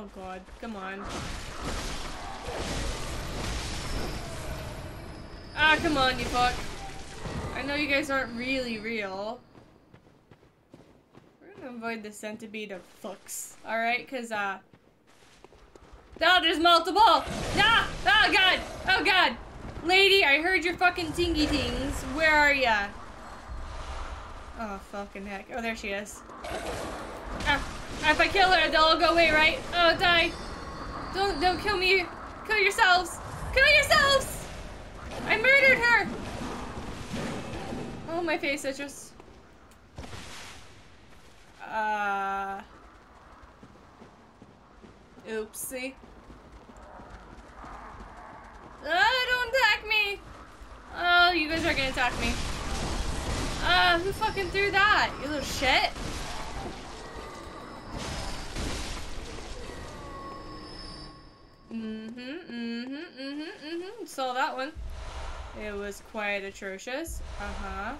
Oh god, come on. Ah, come on, you fuck. I know you guys aren't really real. We're gonna avoid the centipede of fucks, alright? Cause, uh... Oh, there's multiple! Ah! Oh god! Oh god! Lady, I heard your fucking tingy tings. Where are ya? Oh, fucking heck. Oh, there she is. If I kill her, they'll all go away, right? Oh, die. Don't, don't kill me. Kill yourselves. Kill yourselves! I murdered her! Oh, my face citrus. Uh... Oopsie. Ah, don't attack me! Oh, you guys are gonna attack me. Uh, who fucking threw that? You little shit. Mm-hmm, mm-hmm, mm-hmm, mm-hmm. Saw that one. It was quite atrocious. Uh-huh.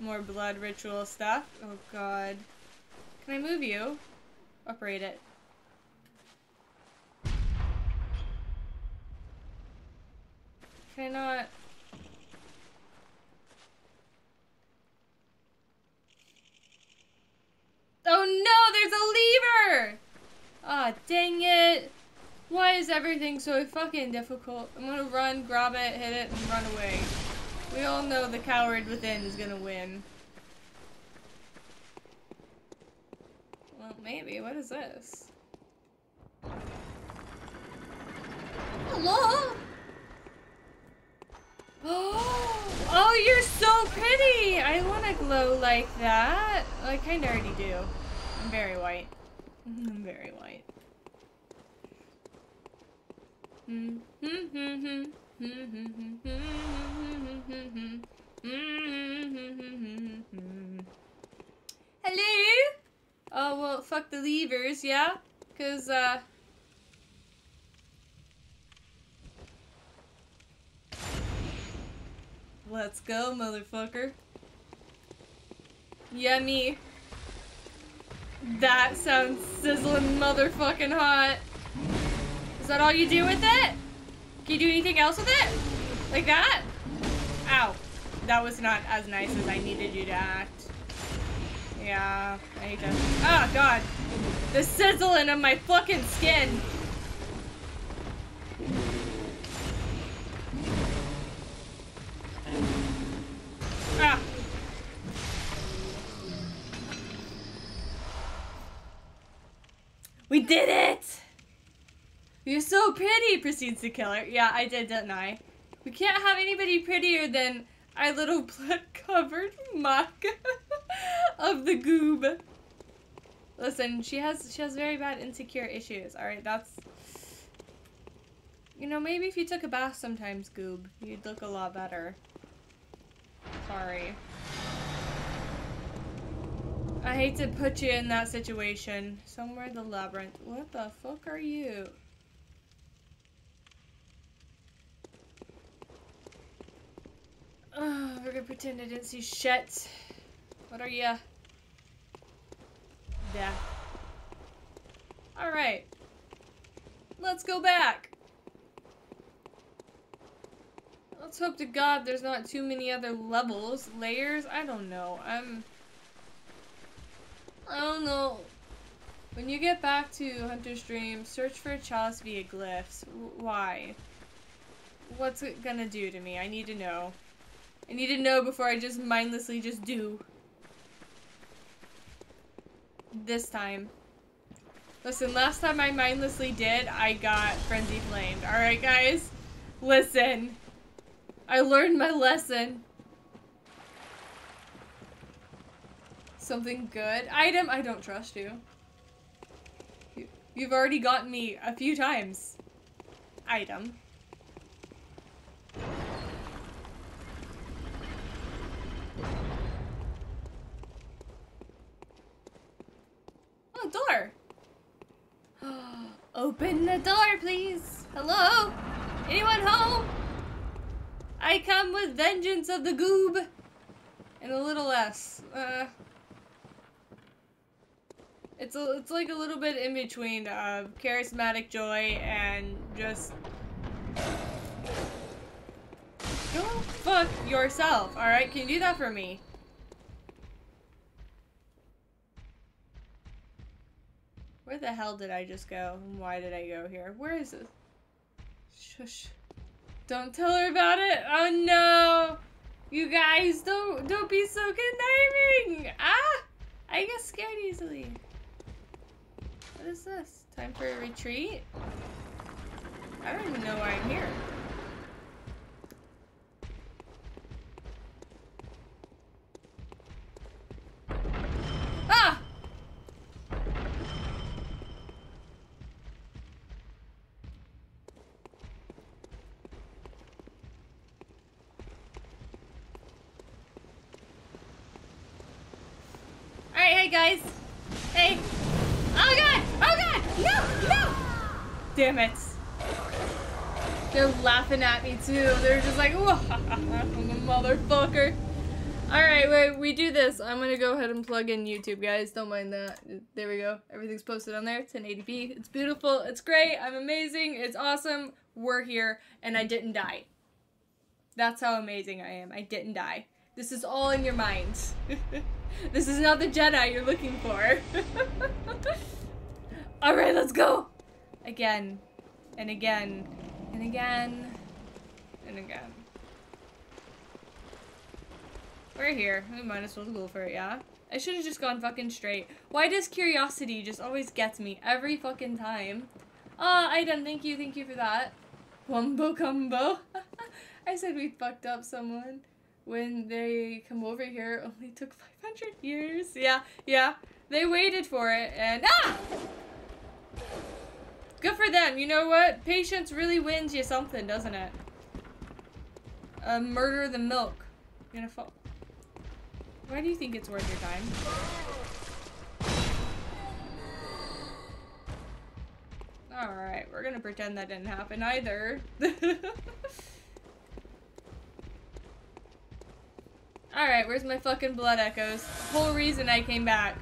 More blood ritual stuff. Oh god. Can I move you? Operate it. Can I not... Oh no, there's a lever! Ah, oh, dang it. Why is everything so fucking difficult? I'm gonna run, grab it, hit it, and run away. We all know the coward within is gonna win. Well, maybe. What is this? Hello? Oh, oh, you're so pretty! I want to glow like that. I kind of already do. I'm very white. I'm very white. Hello? Oh, well, fuck the levers, yeah? Cause, uh... Let's go, motherfucker. Yummy. That sounds sizzling motherfucking hot. Is that all you do with it? Can you do anything else with it? Like that? Ow. That was not as nice as I needed you to act. Yeah, I hate to. Oh, God. The sizzling of my fucking skin. Ah. We did it! You're so pretty, proceeds the killer. Yeah, I did, didn't I? We can't have anybody prettier than our little blood-covered muck of the goob. Listen, she has she has very bad insecure issues. All right, that's you know maybe if you took a bath sometimes, goob, you'd look a lot better. Sorry. I hate to put you in that situation. Somewhere in the labyrinth. What the fuck are you? Oh, we're gonna pretend I didn't see shit. What are ya? Yeah. Alright. Let's go back. Let's hope to God there's not too many other levels. Layers? I don't know. I'm... I don't know. When you get back to Hunter's Dream, search for a chalice via glyphs. Why? What's it gonna do to me? I need to know. I need to know before I just mindlessly just do. This time. Listen, last time I mindlessly did, I got frenzy flamed. Alright, guys? Listen. I learned my lesson. Something good. Item, I don't trust you. you you've already gotten me a few times. Item. Oh, door. Open the door, please. Hello? Anyone home? I come with vengeance of the goob. And a little less. Uh, it's a, it's like a little bit in between uh, charismatic joy and just go fuck yourself. All right, can you do that for me? Where the hell did I just go? And why did I go here? Where is this? Shush. Don't tell her about it. Oh no. You guys, don't don't be so conniving. Ah! I get scared easily. What is this? Time for a retreat? I don't even know why I'm here. Ah! Alright, hey guys. Hey. Oh god! Oh god! No! No! Damn it. They're laughing at me too. They're just like, I'm a motherfucker. Alright, wait, we do this. I'm gonna go ahead and plug in YouTube, guys. Don't mind that. There we go. Everything's posted on there. 1080p. It's beautiful. It's great. I'm amazing. It's awesome. We're here, and I didn't die. That's how amazing I am. I didn't die. This is all in your mind. this is not the Jedi you're looking for. Alright, let's go! Again. And again. And again. And again. We're here. We might as well go for it, yeah? I should have just gone fucking straight. Why does curiosity just always gets me every fucking time? Ah, uh, Item, thank you, thank you for that. Wumbo combo. I said we fucked up someone when they come over here only took 500 years. Yeah, yeah. They waited for it and ah! Good for them. You know what? Patience really wins you something, doesn't it? Uh, murder the milk. You're gonna fall. Why do you think it's worth your time? Alright, we're gonna pretend that didn't happen either. Alright, where's my fucking blood echoes? Whole reason I came back.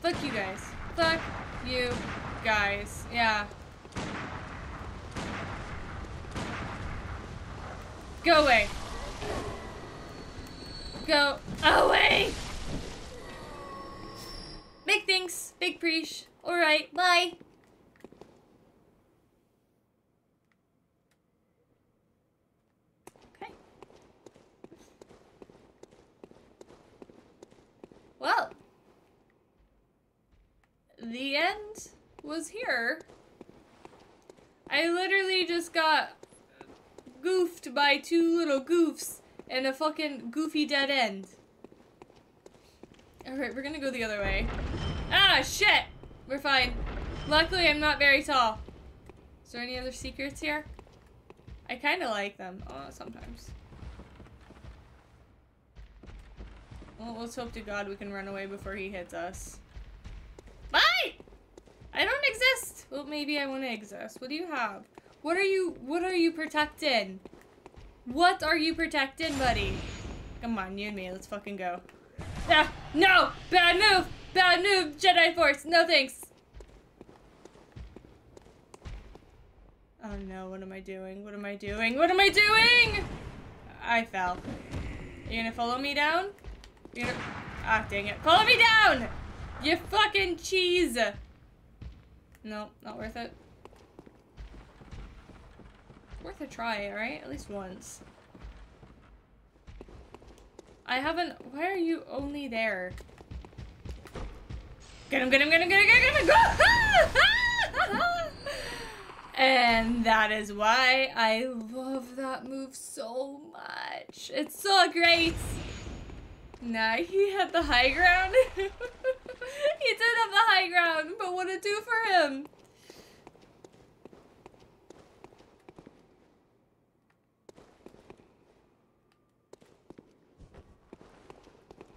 Fuck you guys. Fuck you guys. Yeah. Go away. Go away! Big thanks. Big preach. Alright, bye. Well. The end was here. I literally just got goofed by two little goofs and a fucking goofy dead end. Alright, we're gonna go the other way. Ah, shit! We're fine. Luckily, I'm not very tall. Is there any other secrets here? I kind of like them. Oh, sometimes. Well, let's hope to God we can run away before he hits us. Bye! I don't exist! Well, maybe I want to exist. What do you have? What are you- what are you protecting? What are you protecting, buddy? Come on, you and me. Let's fucking go. Ah, no! Bad move! Bad move! Jedi Force! No thanks! Oh no, what am I doing? What am I doing? What am I doing? I fell. Are You gonna follow me down? You gonna... Ah, dang it. Follow me down! You fucking cheese! No, not worth it. Worth a try, right? At least once. I haven't... Why are you only there? Get him, get him, get him, get him, get him, get him! and that is why I love that move so much. It's so great. Nah, he had the high ground. he did have the high ground, but what'd it do for him?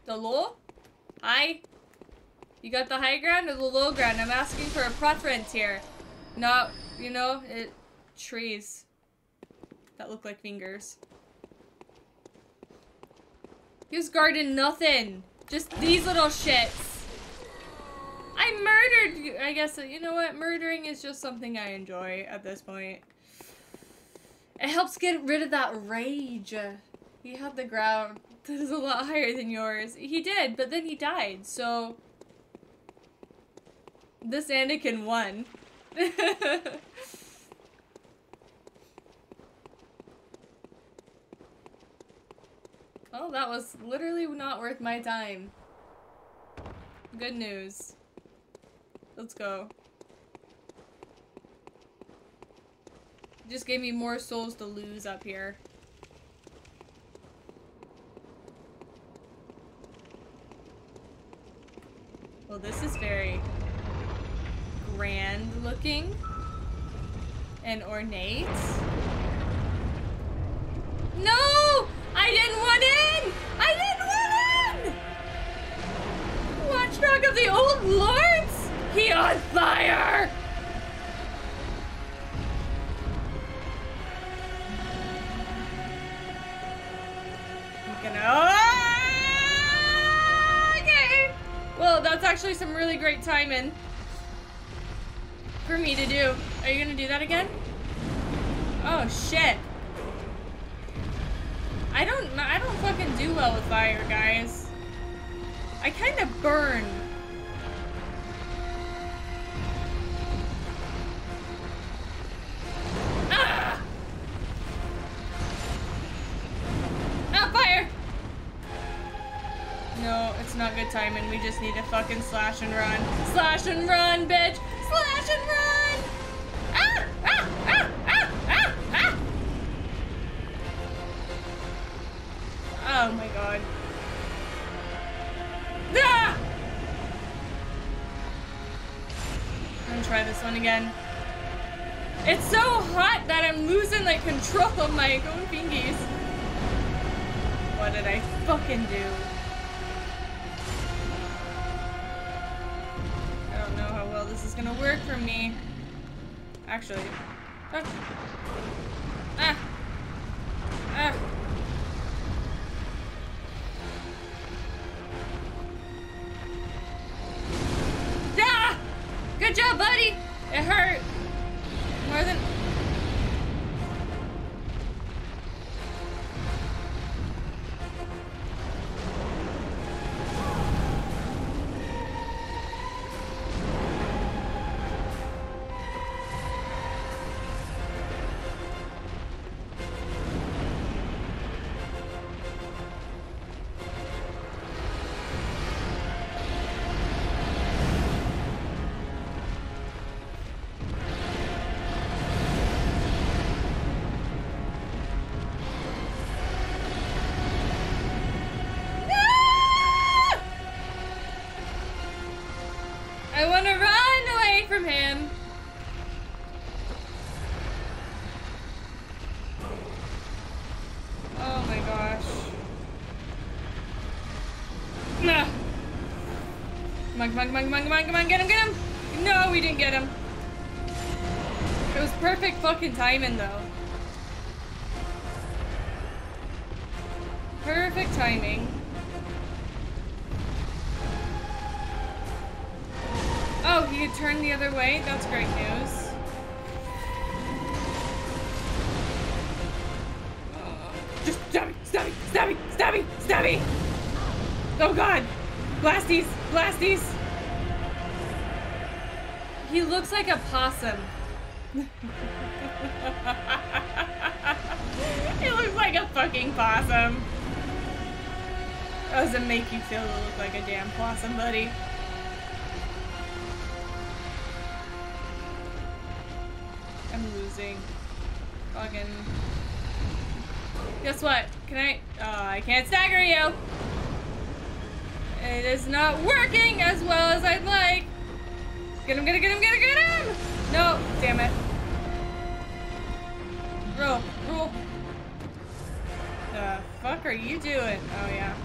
The low? High? You got the high ground or the low ground? I'm asking for a preference here. Not, you know, it trees that look like fingers. He's guarding nothing. Just these little shits. I murdered you. I guess, uh, you know what? Murdering is just something I enjoy at this point. It helps get rid of that rage. He had the ground that is a lot higher than yours. He did, but then he died, so... This Anakin won. well, that was literally not worth my time. Good news. Let's go. Just gave me more souls to lose up here. Well, this is very grand looking and ornate. No! I didn't want in! I didn't want in! Watchdog of the Old Lords? He on fire! Okay! Well, that's actually some really great timing for me to do. Are you gonna do that again? Oh shit. I don't I don't fucking do well with fire, guys. I kind of burn. Ah! Ah, fire! No, it's not good timing. We just need to fucking slash and run. Slash and run, bitch! Slash and run! This one again. It's so hot that I'm losing like control of my own fingies. What did I fucking do? I don't know how well this is gonna work for me. actually. Ah. Come on, come on, come on, come on, come on, get him, get him! No, we didn't get him. It was perfect fucking timing though. Buddy? I'm losing. Fucking. Guess what? Can I? Oh, I can't stagger you. It is not working as well as I'd like. Get him, get him, get him, get him, get him! No, damn it. Roll, roll. The fuck are you doing? Oh, yeah.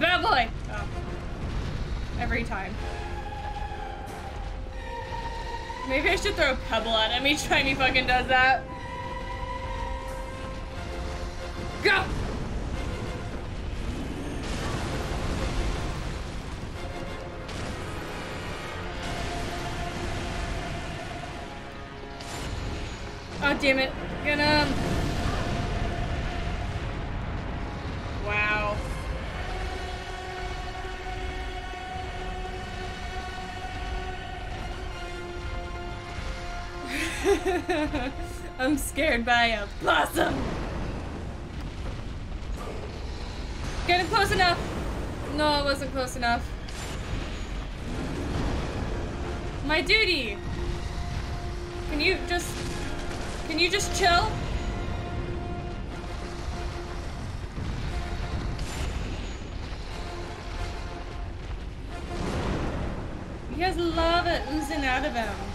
Bad boy! Every time. Maybe I should throw a pebble at him each time he fucking does that. Go! Oh, damn it. I'm scared by a possum. Getting close enough. No, it wasn't close enough. My duty. Can you just, can you just chill? He has lava oozing out of him.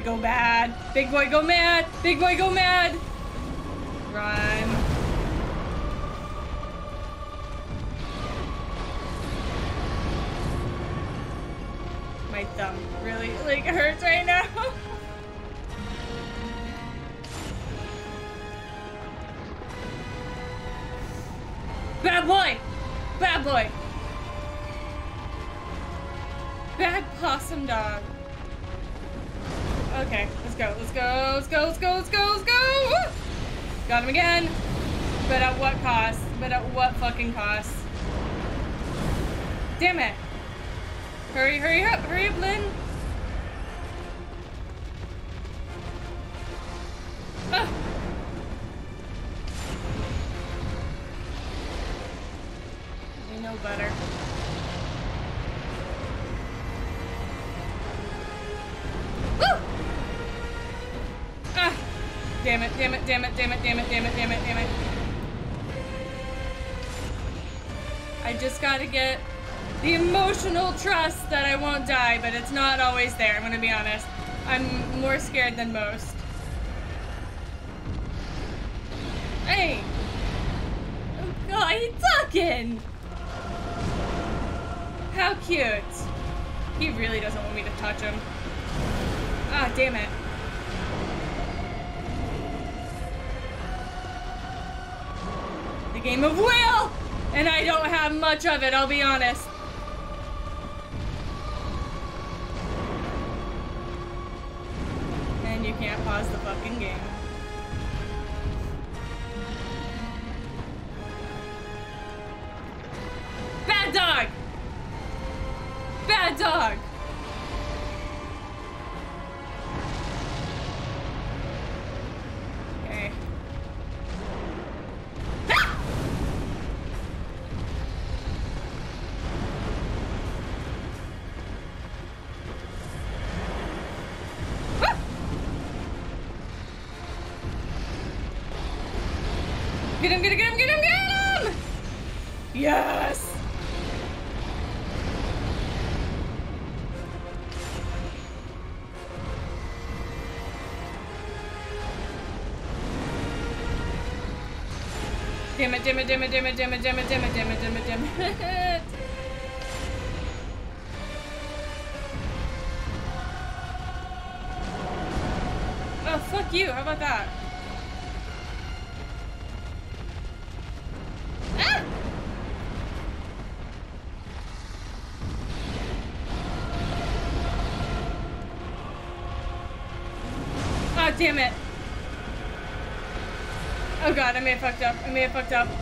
Go bad. Big boy go mad. Big boy go mad. Run. Just gotta get the emotional trust that I won't die, but it's not always there, I'm gonna be honest. I'm more scared than most. Hey! Oh god, he's talking! How cute. He really doesn't want me to touch him. Ah, damn it. The game of will! And I don't have much of it, I'll be honest. And you can't pause the fucking game. It, damn it, damn it, damn it, damn it, damn it, damn it, damn it, damn it, damn it. Oh, fuck you. How about that? Ah! Oh, damn it. Oh god, I may have fucked up. I may have fucked up.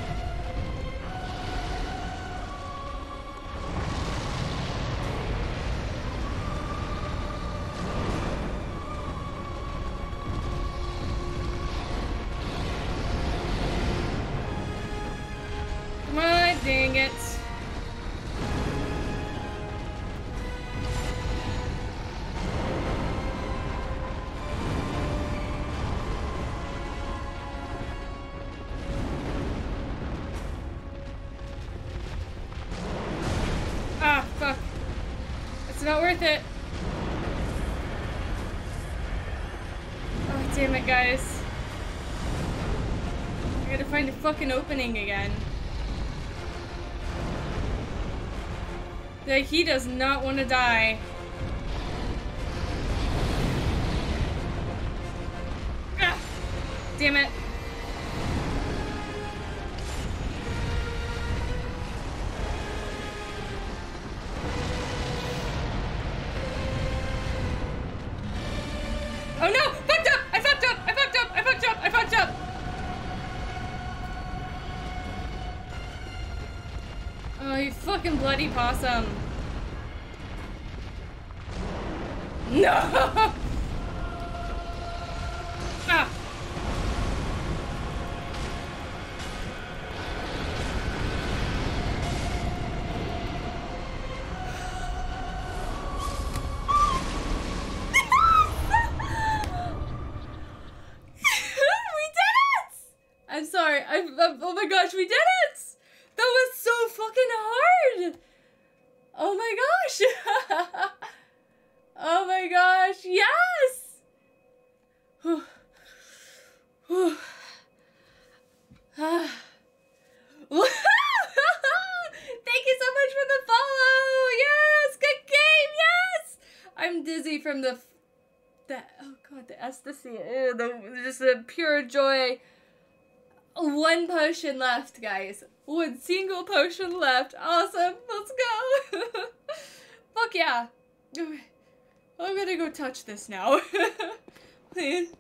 Damn it, guys. I gotta find a fucking opening again. Like, he does not want to die. Ah, damn it. awesome. No! The ecstasy oh eh, the just the pure joy. One potion left guys. One single potion left. Awesome. Let's go. Fuck yeah. I'm gonna go touch this now. Please.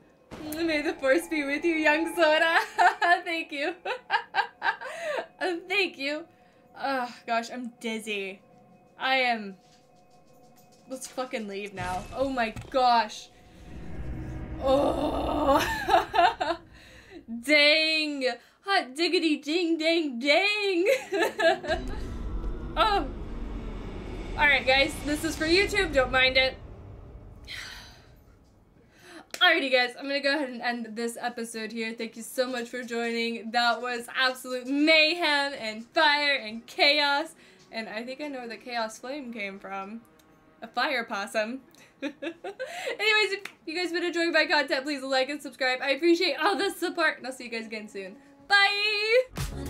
May the force be with you young soda thank you. Thank you. Oh gosh i'm dizzy. I am. Let's fucking leave now. Oh my gosh. Oh. dang. Hot diggity ding dang dang. oh. Alright guys, this is for YouTube, don't mind it. Alrighty guys, I'm gonna go ahead and end this episode here. Thank you so much for joining. That was absolute mayhem and fire and chaos. And I think I know where the Chaos Flame came from. A fire possum. Anyways, if you guys been enjoying my content, please like and subscribe. I appreciate all the support, and I'll see you guys again soon. Bye!